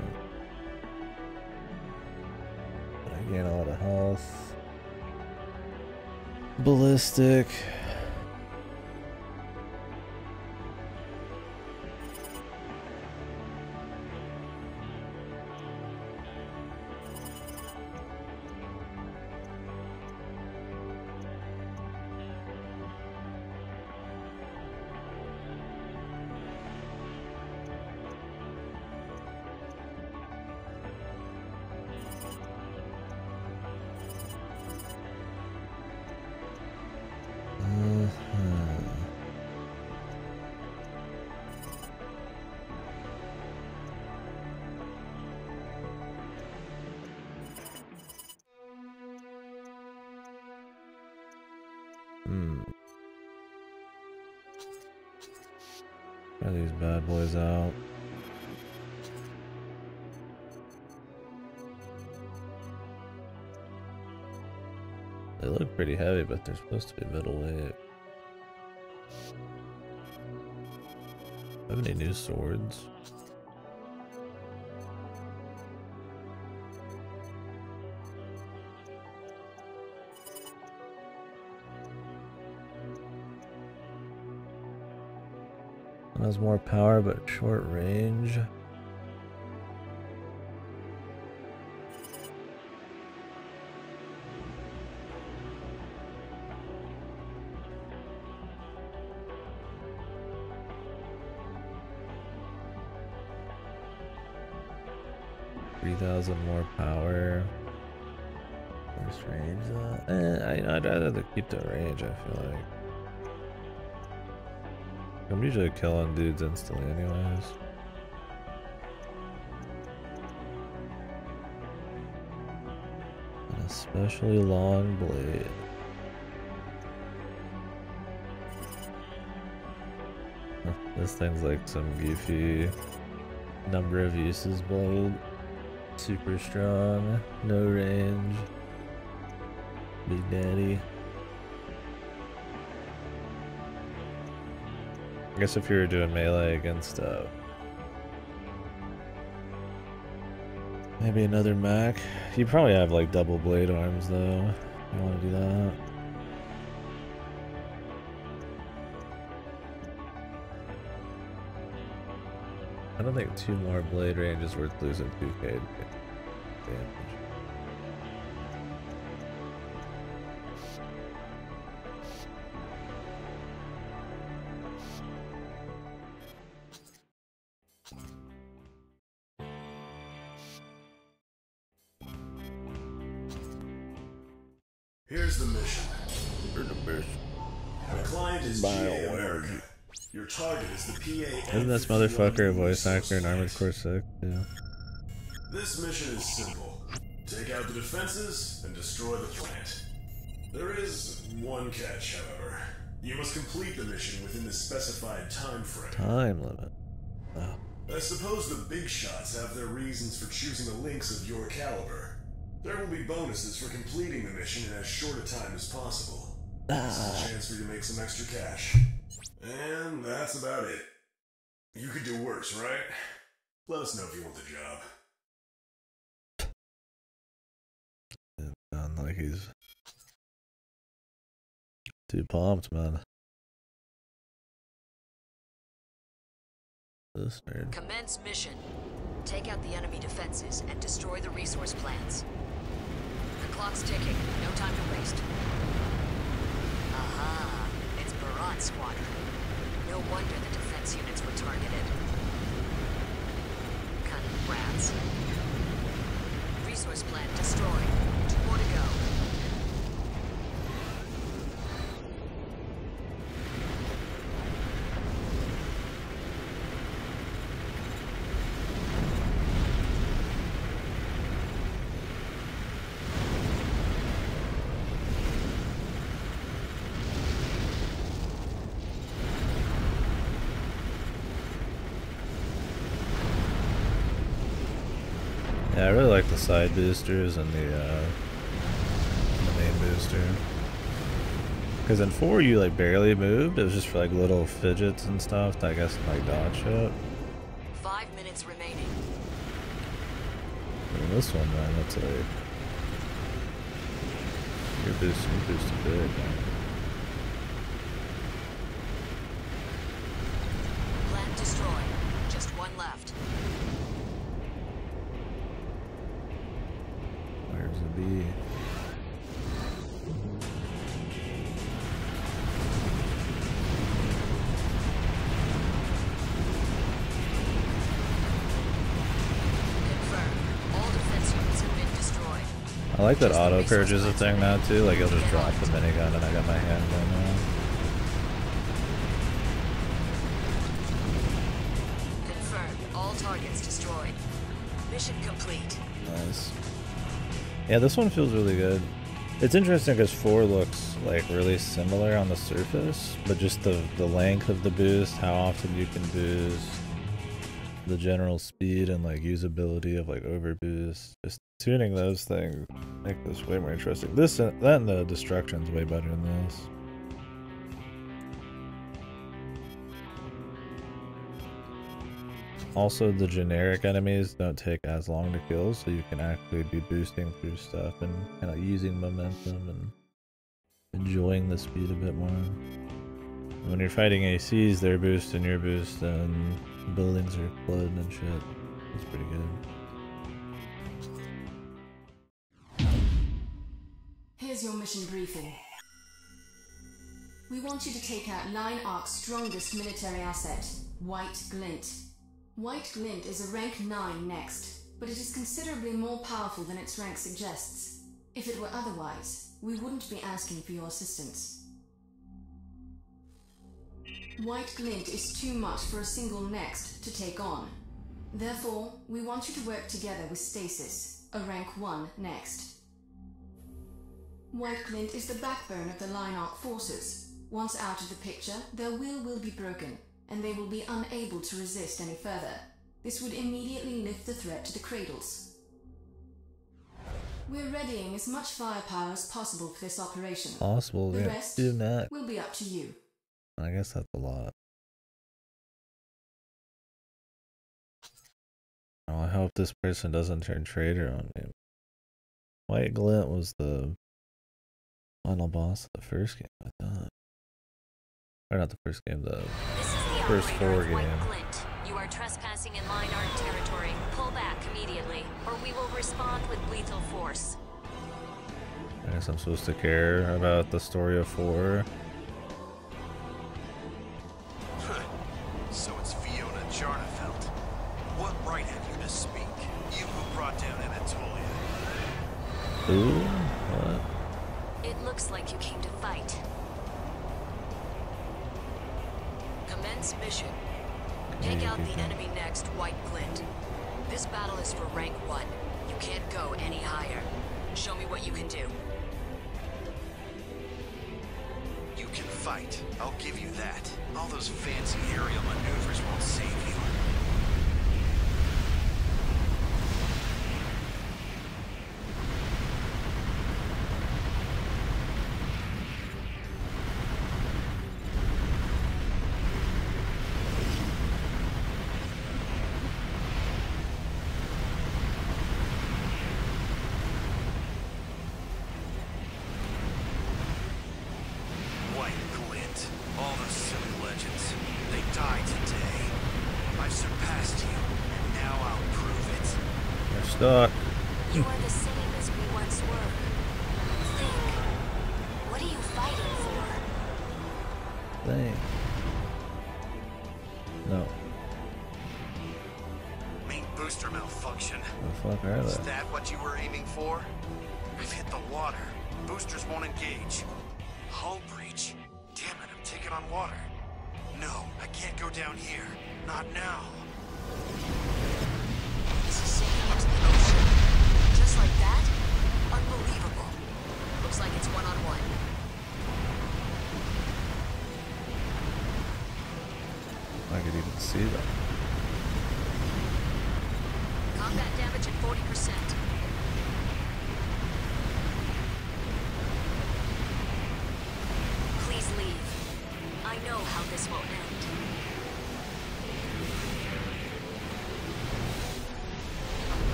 I gain a lot of health. Ballistic. They're supposed to be middleweight. Have any new swords? Has more power but short range. Thousand more power. Force range. Uh, eh, I, I'd rather keep the range. I feel like. I'm usually killing dudes instantly, anyways. An especially long blade. This thing's like some goofy number of uses blade. Super strong, no range. Big Daddy. I guess if you were doing melee against uh, Maybe another Mac. You probably have like double blade arms though. You want to do that? Think two more blade range is worth losing 2k damage. Motherfucker a voice actor in Armored Core 6? Yeah. This mission is simple. Take out the defenses and destroy the plant. There is one catch, however. You must complete the mission within the specified time frame. Time limit. Oh. I suppose the big shots have their reasons for choosing the Lynx of your caliber. There will be bonuses for completing the mission in as short a time as possible. This is a ah. chance for you to make some extra cash. And that's about it. You could do worse, right? Let us know if you want the job. Sound like he's too pumped, man. This nerd. Commence mission. Take out the enemy defenses and destroy the resource plants. The clock's ticking. No time to waste. Aha! It's Barat Squadron. No wonder the defense units were targeted. Of rats. Resource plant destroyed. Two more to go. Yeah, I really like the side boosters and the, uh, the main booster. Because in 4 you like barely moved, it was just for like little fidgets and stuff I guess like dodge shit. Five minutes remaining. And this one, man, that's like... You're boosting, you're boosting big, man. Like that auto purge is a thing now too, like it'll just drop the minigun and I got my handgun now. Confirmed. All targets destroyed. Mission complete. Nice. Yeah, this one feels really good. It's interesting because 4 looks like really similar on the surface, but just the, the length of the boost, how often you can boost, the general speed and like usability of like overboost, just tuning those things make this way more interesting. This uh, that and the destruction's way better than this. Also, the generic enemies don't take as long to kill, so you can actually be boosting through stuff and kind of using momentum and enjoying the speed a bit more. When you're fighting ACs, they're boosting your boost, and buildings are flooding and shit. It's pretty good. Here's your mission briefing. We want you to take out Line Ark's strongest military asset, White Glint. White Glint is a rank 9 next, but it is considerably more powerful than its rank suggests. If it were otherwise, we wouldn't be asking for your assistance. White Glint is too much for a single Next to take on. Therefore, we want you to work together with Stasis, a rank 1 Next. White Glint is the backbone of the Line Ark forces. Once out of the picture, their will will be broken, and they will be unable to resist any further. This would immediately lift the threat to the cradles. We're readying as much firepower as possible for this operation. Possible, The yeah. rest Do that. will be up to you. I guess that's a lot. Oh, I hope this person doesn't turn traitor on me. White Glint was the final boss of the first game, I thought. Or not the first game, the This is the first four of White game. Glint. You are trespassing in Line Ark territory. Pull back immediately, or we will respond with lethal force. I guess I'm supposed to care about the story of four. So it's Fiona Jarnefeld. What right have you to speak? You who brought down Anatolia. Ooh, what? It looks like you came to fight. Commence mission. Take out the enemy next, White Glint. This battle is for rank 1. You can't go any higher. Show me what you can do. You can fight. I'll give you that. All those fancy aerial maneuvers won't save you. White Glint. All those silly legends. They died today. I've surpassed you, and now I'll prove it. They're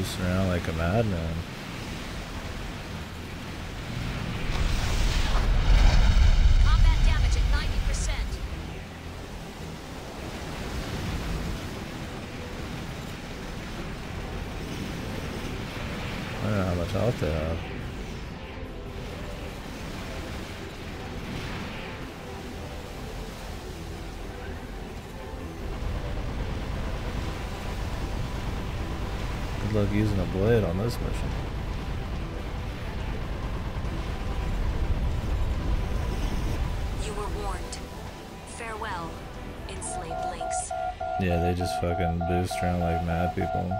Boosting around like a madman. Combat damage at 90%. I don't know how much health they have. Good luck using a blade on this mission. You were warned. Farewell, enslaved Lynx. Yeah, they just fucking boost around like mad people.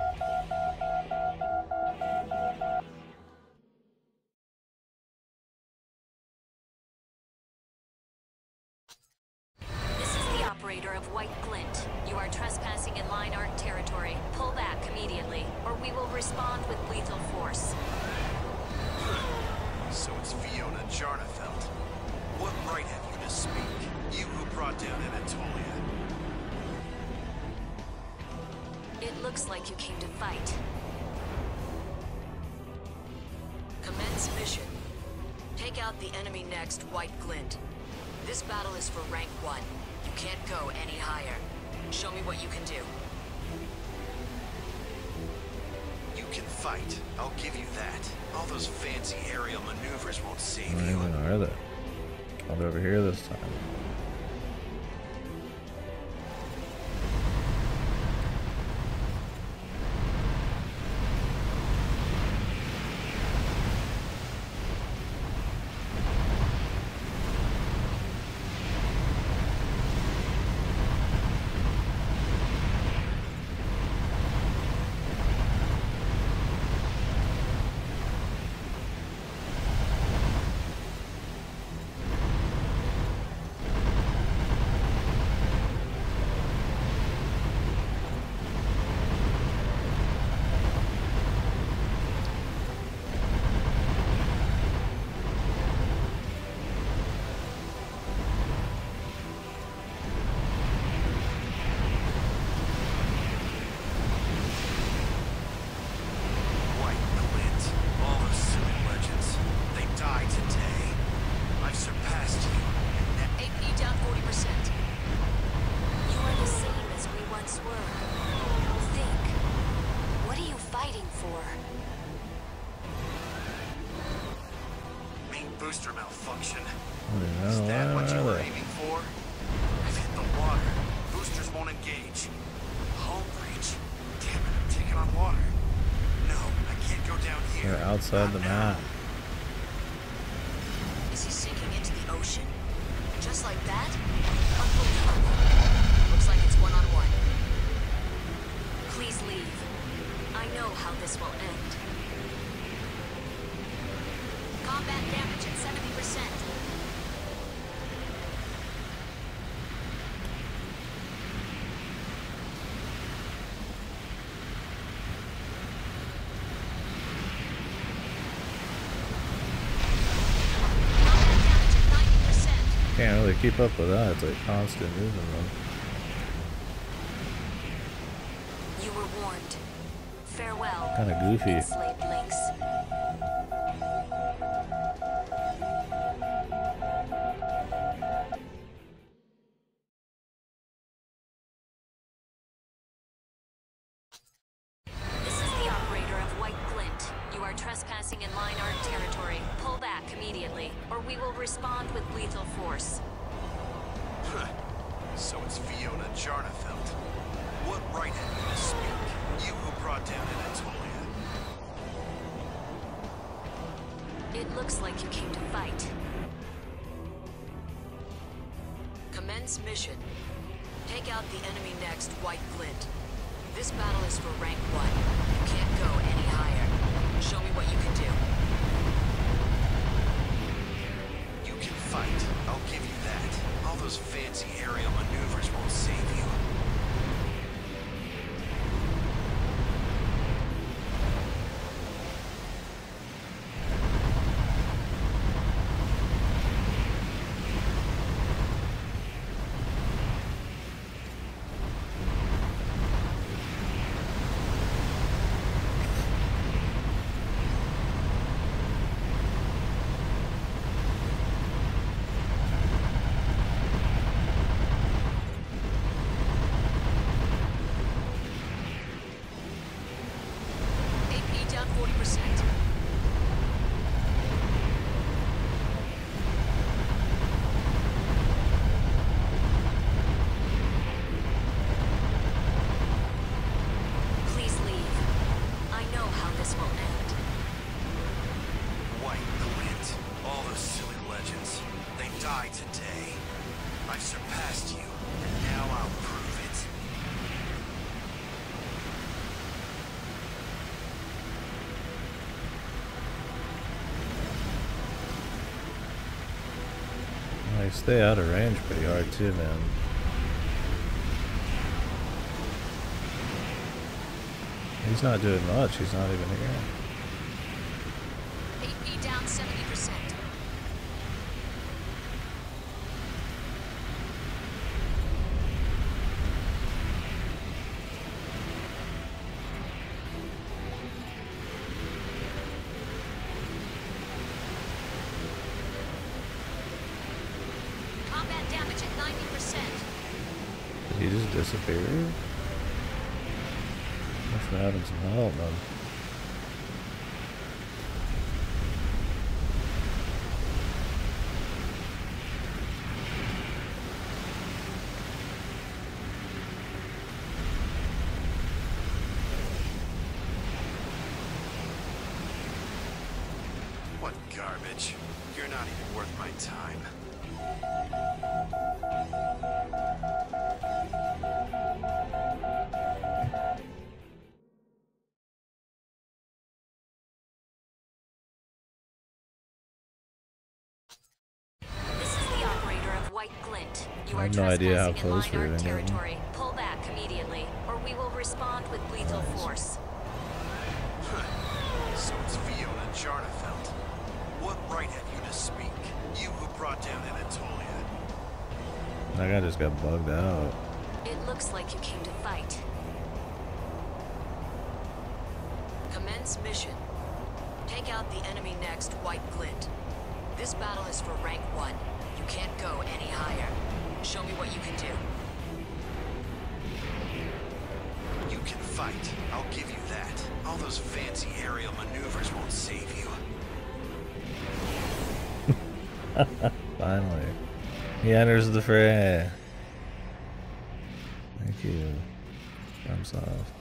Outside the map. Is he sinking into the ocean? Just like that? Unbelievable. Looks like it's one-on-one. Please leave. I know how this will end. Combat damage at 70%. Combat damage at 90%. Can't really keep up with that. It's like constant moving though. You were warned. Farewell. Kinda goofy. Stay out of range pretty hard too, man. He's not doing much. He's not even here. White Glint. You I are have no idea how close we're art gonna territory. Pull back immediately, or we will respond with lethal force. So it's Fiona Jarnefeld. What right have you to speak? You who brought down Anatolia. That guy just got bugged out. It looks like you came to fight. Commence mission. Take out the enemy next, White Glint. This battle is for rank 1. You can't go any higher. Show me what you can do. You can fight. I'll give you that. All those fancy aerial maneuvers won't save you. Finally. He enters the fray. Thank you. FromSoft. White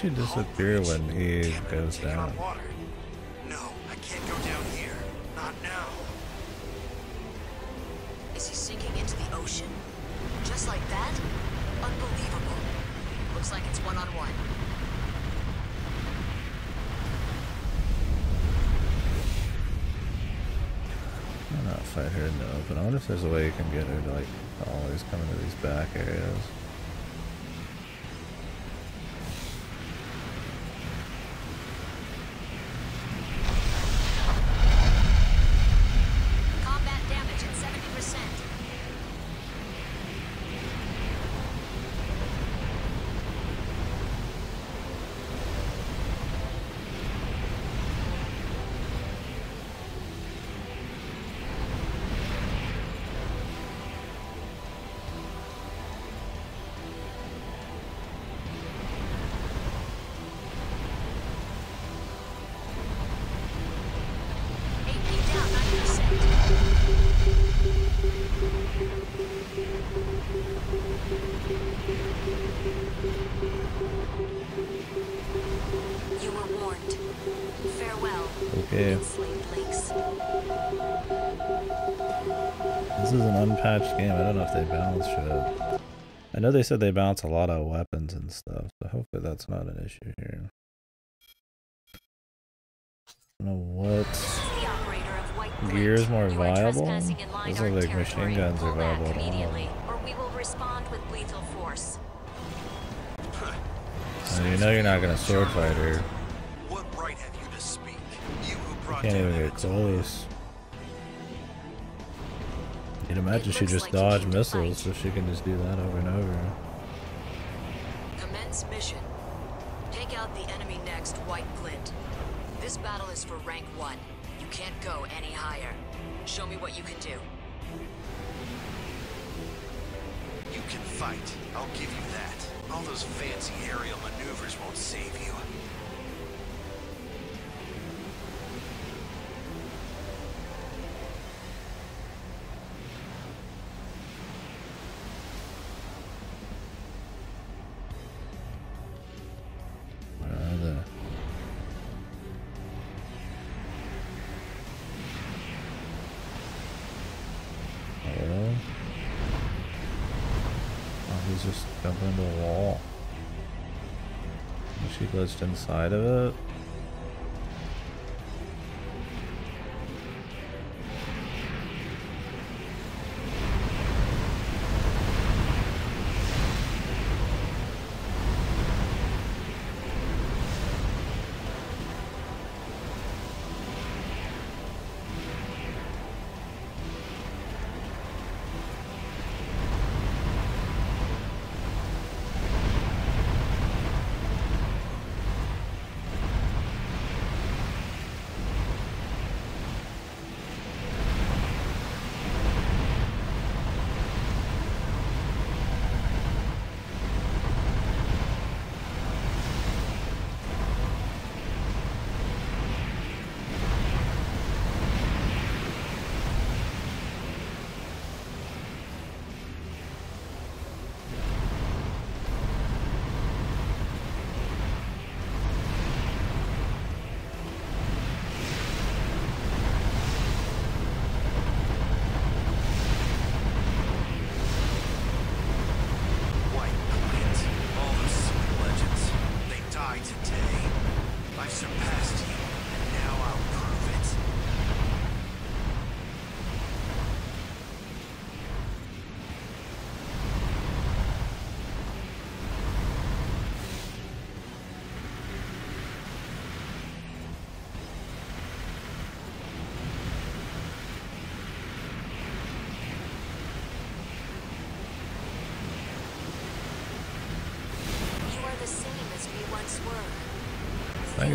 she disappear when he goes down? Farewell. Okay. This is an unpatched game. I don't know if they balance shit. I know they said they balance a lot of weapons and stuff, so hopefully that's not an issue here. I don't know what The operator of White gear is more viable. trespassing in Those look like territory. machine guns are viable at all. or we will respond with lethal force. And you know you're not gonna sword fight her. Can't even get close. You'd imagine she just like you dodge came to missiles, fight. so she can just do that over and over. Commence mission. Take out the enemy next, White Glint. This battle is for rank 1. You can't go any higher. Show me what you can do. You can fight. I'll give you that. All those fancy aerial maneuvers won't save you. A wall. She glitched inside of it?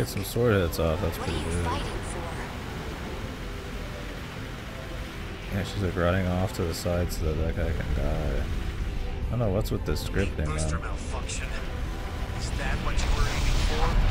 Get some sword hits off, that's pretty good. Yeah, she's like running off to the side so that that guy can die. I don't know, what's with this scripting, Booster malfunction. Is that what you were aiming for?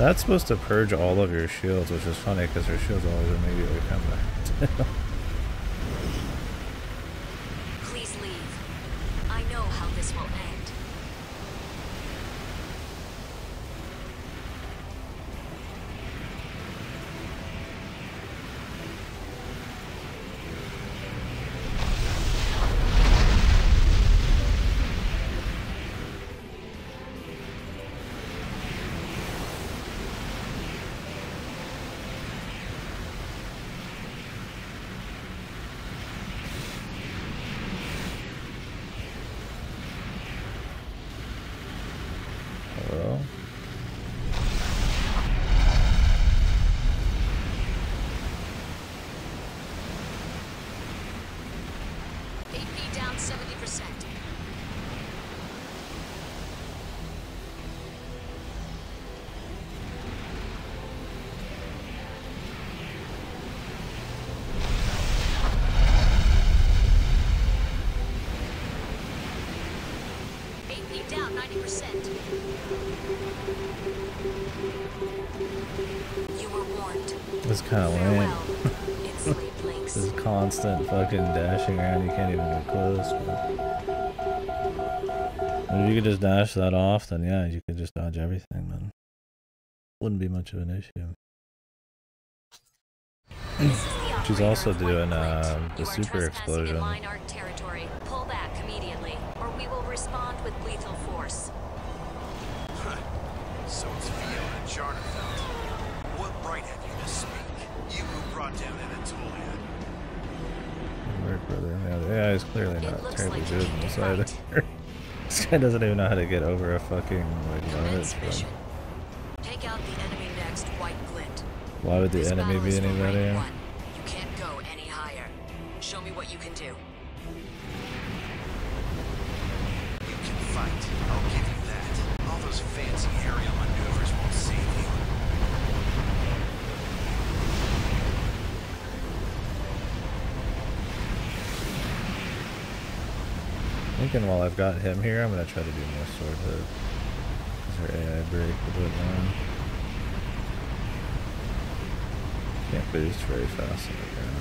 That's supposed to purge all of your shields, which is funny because your shields always immediately come back. constant fucking dashing around, you can't even get close. Man. If you could just dash that off, then yeah, you could just dodge everything, then. Wouldn't be much of an issue. She's also doing uh, the super explosion. Brother. Yeah, the AI is clearly not terribly like good in came this either. this guy doesn't even know how to get over a fucking like limit. Commence From. Take out the enemy next, White Glint. why would the This enemy be is for any better? one. You can't go any higher. Show me what you can do. You can fight. I'll give you that. All those fancy aerial maneuvers won't save you. Thinking while I've got him here, I'm gonna try to do more hit. Is there AI break a bit more? Can't boost very fast on the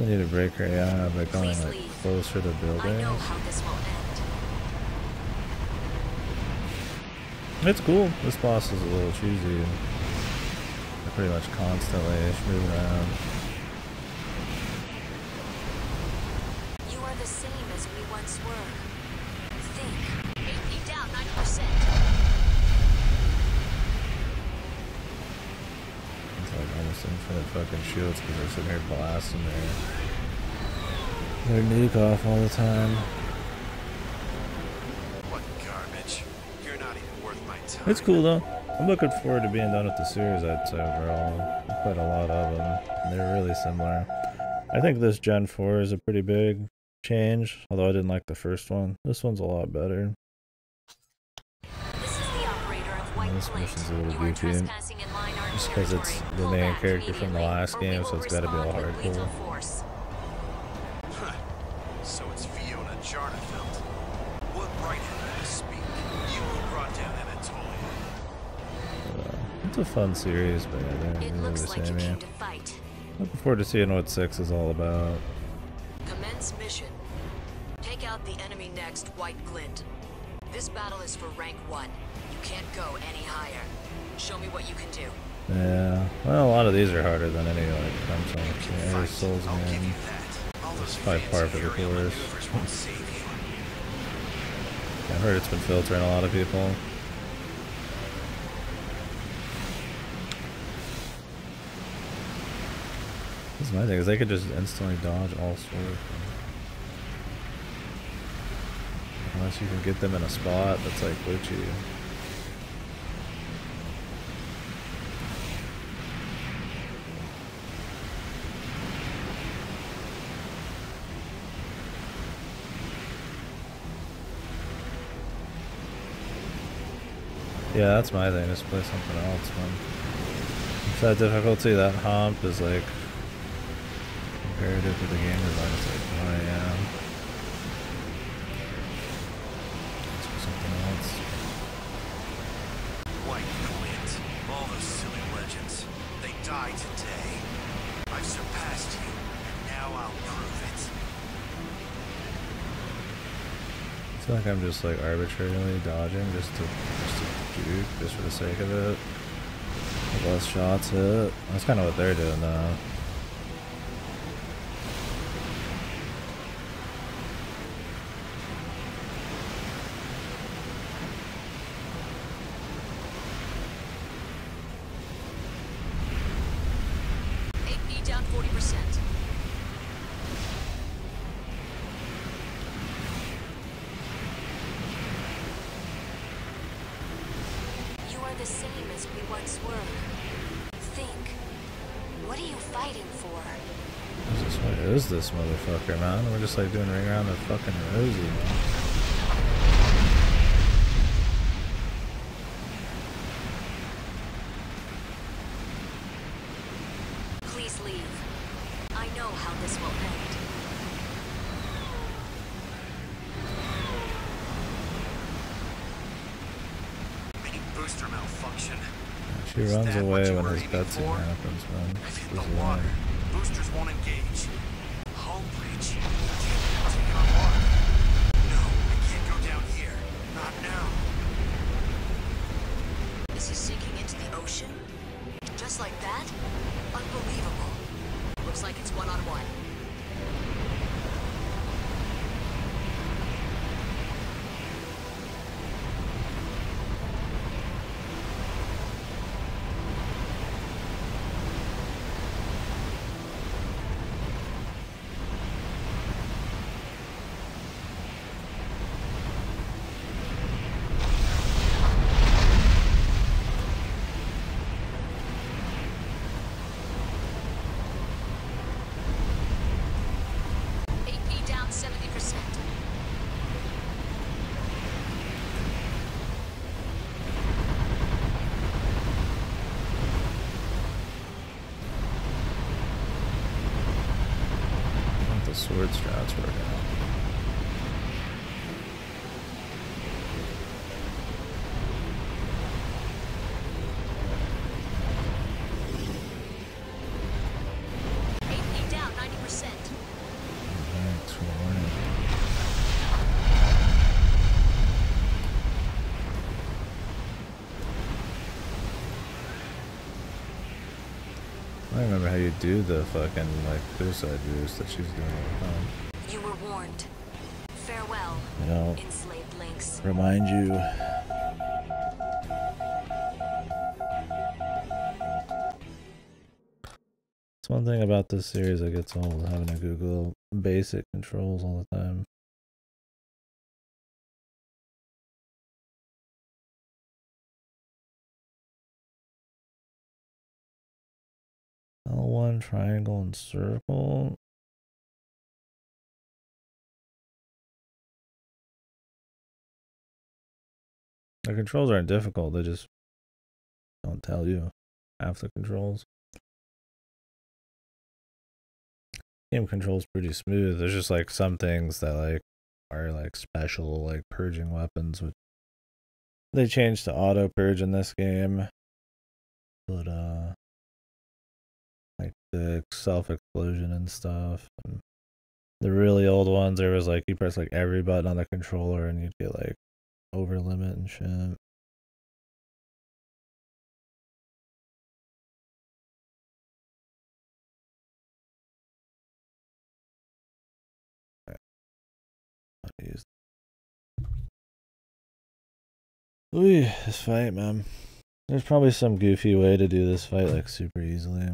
We need a break her AI by going like closer to buildings. know how this will end. It's cool. This boss is a little cheesy. They're pretty much constantly moving around. You are the same as we once were. Think. AP down 90%. It's like almost infinite fucking shields because they're sitting here blasting their, their nuke off all the time. What garbage. You're not even worth my time. It's cool though. I'm looking forward to being done with the series, I'd say overall. Quite a lot of them. They're really similar. I think this Gen 4 is a pretty big change, although I didn't like the first one. This one's a lot better. This is the operator of White this mission's a little You are goofy. trespassing in Line Ark just because it's the main character from the last game, so it's got to be a hard pull. So it's Fiona Jarnefeld. What right had I to speak? You brought down Anatolia. It's a fun series, but I don't it really looks like you came to fight. Looking forward to seeing what six is all about. Commence mission. Take out the enemy next, White Glint. This battle is for rank one. You can't go any higher. Show me what you can do. Yeah, well, a lot of these are harder than any like Crimson. Yeah, fight. Souls I'll give you Man. those by far for the course. maneuvers won't save you. I've heard it's been filtering a lot of people. That's my thing is they could just instantly dodge all sorts. Unless you can get them in a spot that's like glitchy. Yeah, that's my thing. Just play something else, man. If that difficulty, that hump is like comparative to the game design. It's like, oh yeah. Let's do something else. White Glint. All those silly legends. They died today. I've surpassed you, and now I'll prove it. I feel like I'm just like arbitrarily dodging just to just to just for the sake of it. Less shots hit. That's kind of what they're doing now. AP down 40%. You are the same as we once were. Think. What are you fighting for? Who's this, what is this motherfucker, man? We're just like doing ring around the fucking rosy, man. Please leave. I know how this will end. Booster malfunction. She runs away when were his aiming happens, man. I've hit the water. Boosters won't engage. Do the fucking like suicide boost that she's doing all the time. You were warned. Farewell, You know, enslaved Lynx. remind you. It's one thing about this series that gets old, having to Google basic controls all the time. L1, triangle, and circle. The controls aren't difficult, they just don't tell you half the controls. Game controls pretty smooth. There's just like some things that like are like special, like purging weapons, which they changed to auto purge in this game. But uh the self explosion and stuff. And the really old ones there was like you press like every button on the controller and you'd get like over limit and shit. Ooh, this fight, man. There's probably some goofy way to do this fight like super easily.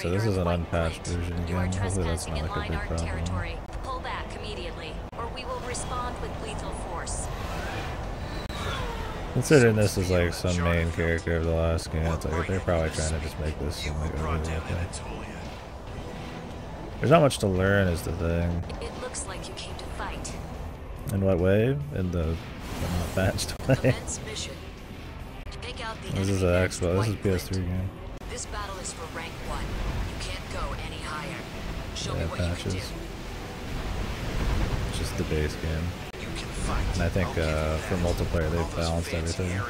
So this is an unpatched version again. Hopefully that's not like a big problem. territory. Pull back immediately, or we will respond with lethal force. Considering this is like some main character of the last game, it's like they're probably trying to just make this seem like a really okay. There's not much to learn is the thing. It looks like you came to fight. In what way? In the, the not patched way. Commence mission. Take out the This is an Xbox. This is white PS3 game. Patches. It's just the base game. And I think uh, for multiplayer they've balanced everything.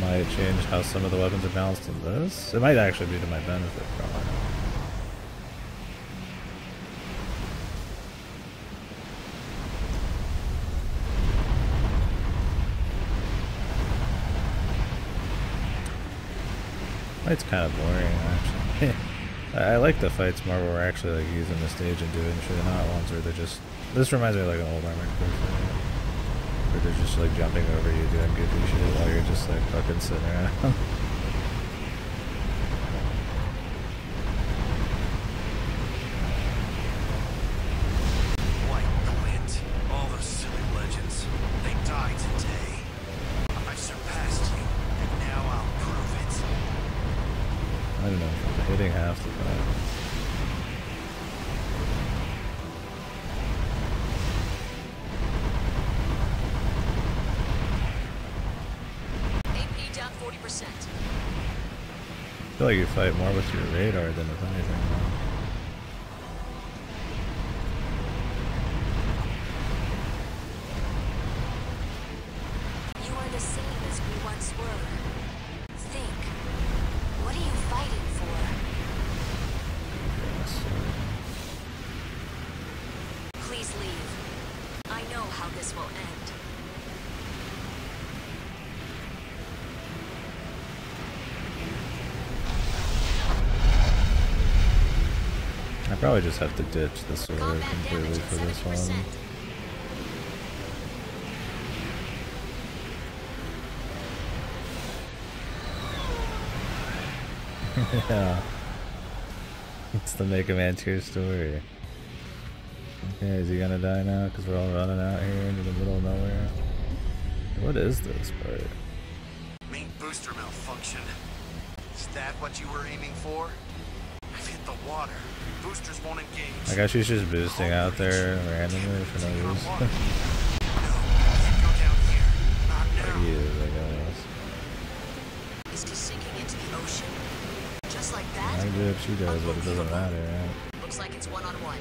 Might change how some of the weapons are balanced in this. It might actually be to my benefit, probably. Fight's kind of boring. I like the fights more where we're actually like using the stage and doing shit, not ones where they're just. This reminds me of like an old Armored Core where they're just like jumping over you, doing goofy shit while you're just like fucking sitting around. You fight more with your radar than with anything. though. You are the same as we once were. Think. What are you fighting for? Please leave. I know how this will end. I probably just have to ditch the sword completely for this one. yeah. It's the Mega Man 2 story. Okay, is he gonna die now? Because we're all running out here into the middle of nowhere. What is this part? Main booster malfunction. Is that what you were aiming for? I've hit the water. Boosters won't engage. I guess she's just boosting out there randomly for no reason. like he is, I guess. Is he sinking into the ocean? Just like that? I do if she does, but it doesn't matter, right? Looks like it's one on one.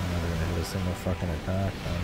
I'm never gonna hit a single fucking attack, man.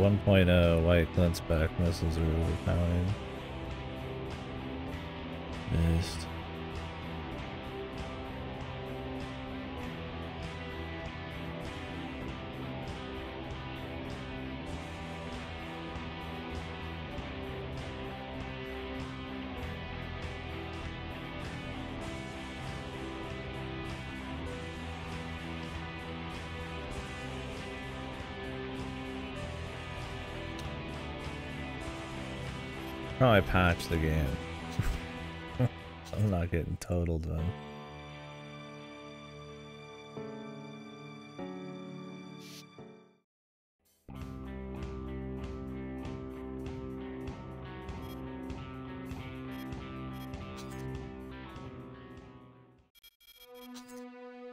1.0 white glint's back missiles are overpowered. Probably patch the game. I'm not getting totaled then.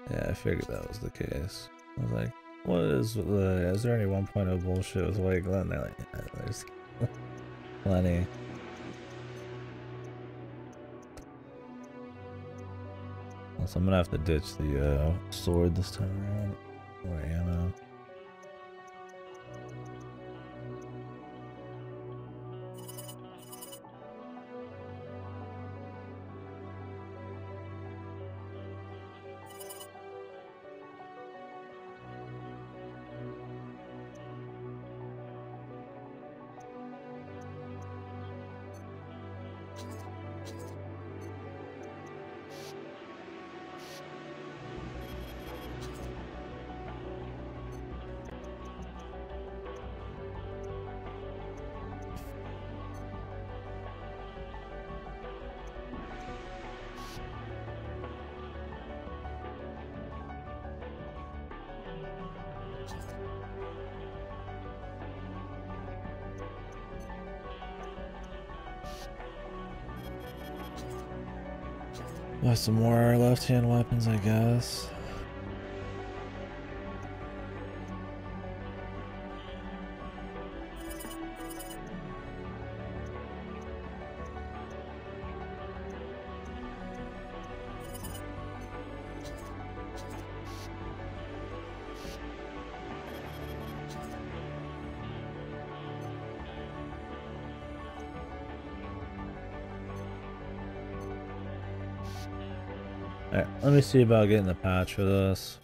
Yeah, I figured that was the case. I was like, what is the, is there any 1.0 bullshit with White Glint? They're like, yeah, there's plenty. So I'm gonna have to ditch the uh, sword this time around. Ammo. Some more left-hand weapons, I guess. Me see about getting the patch for this.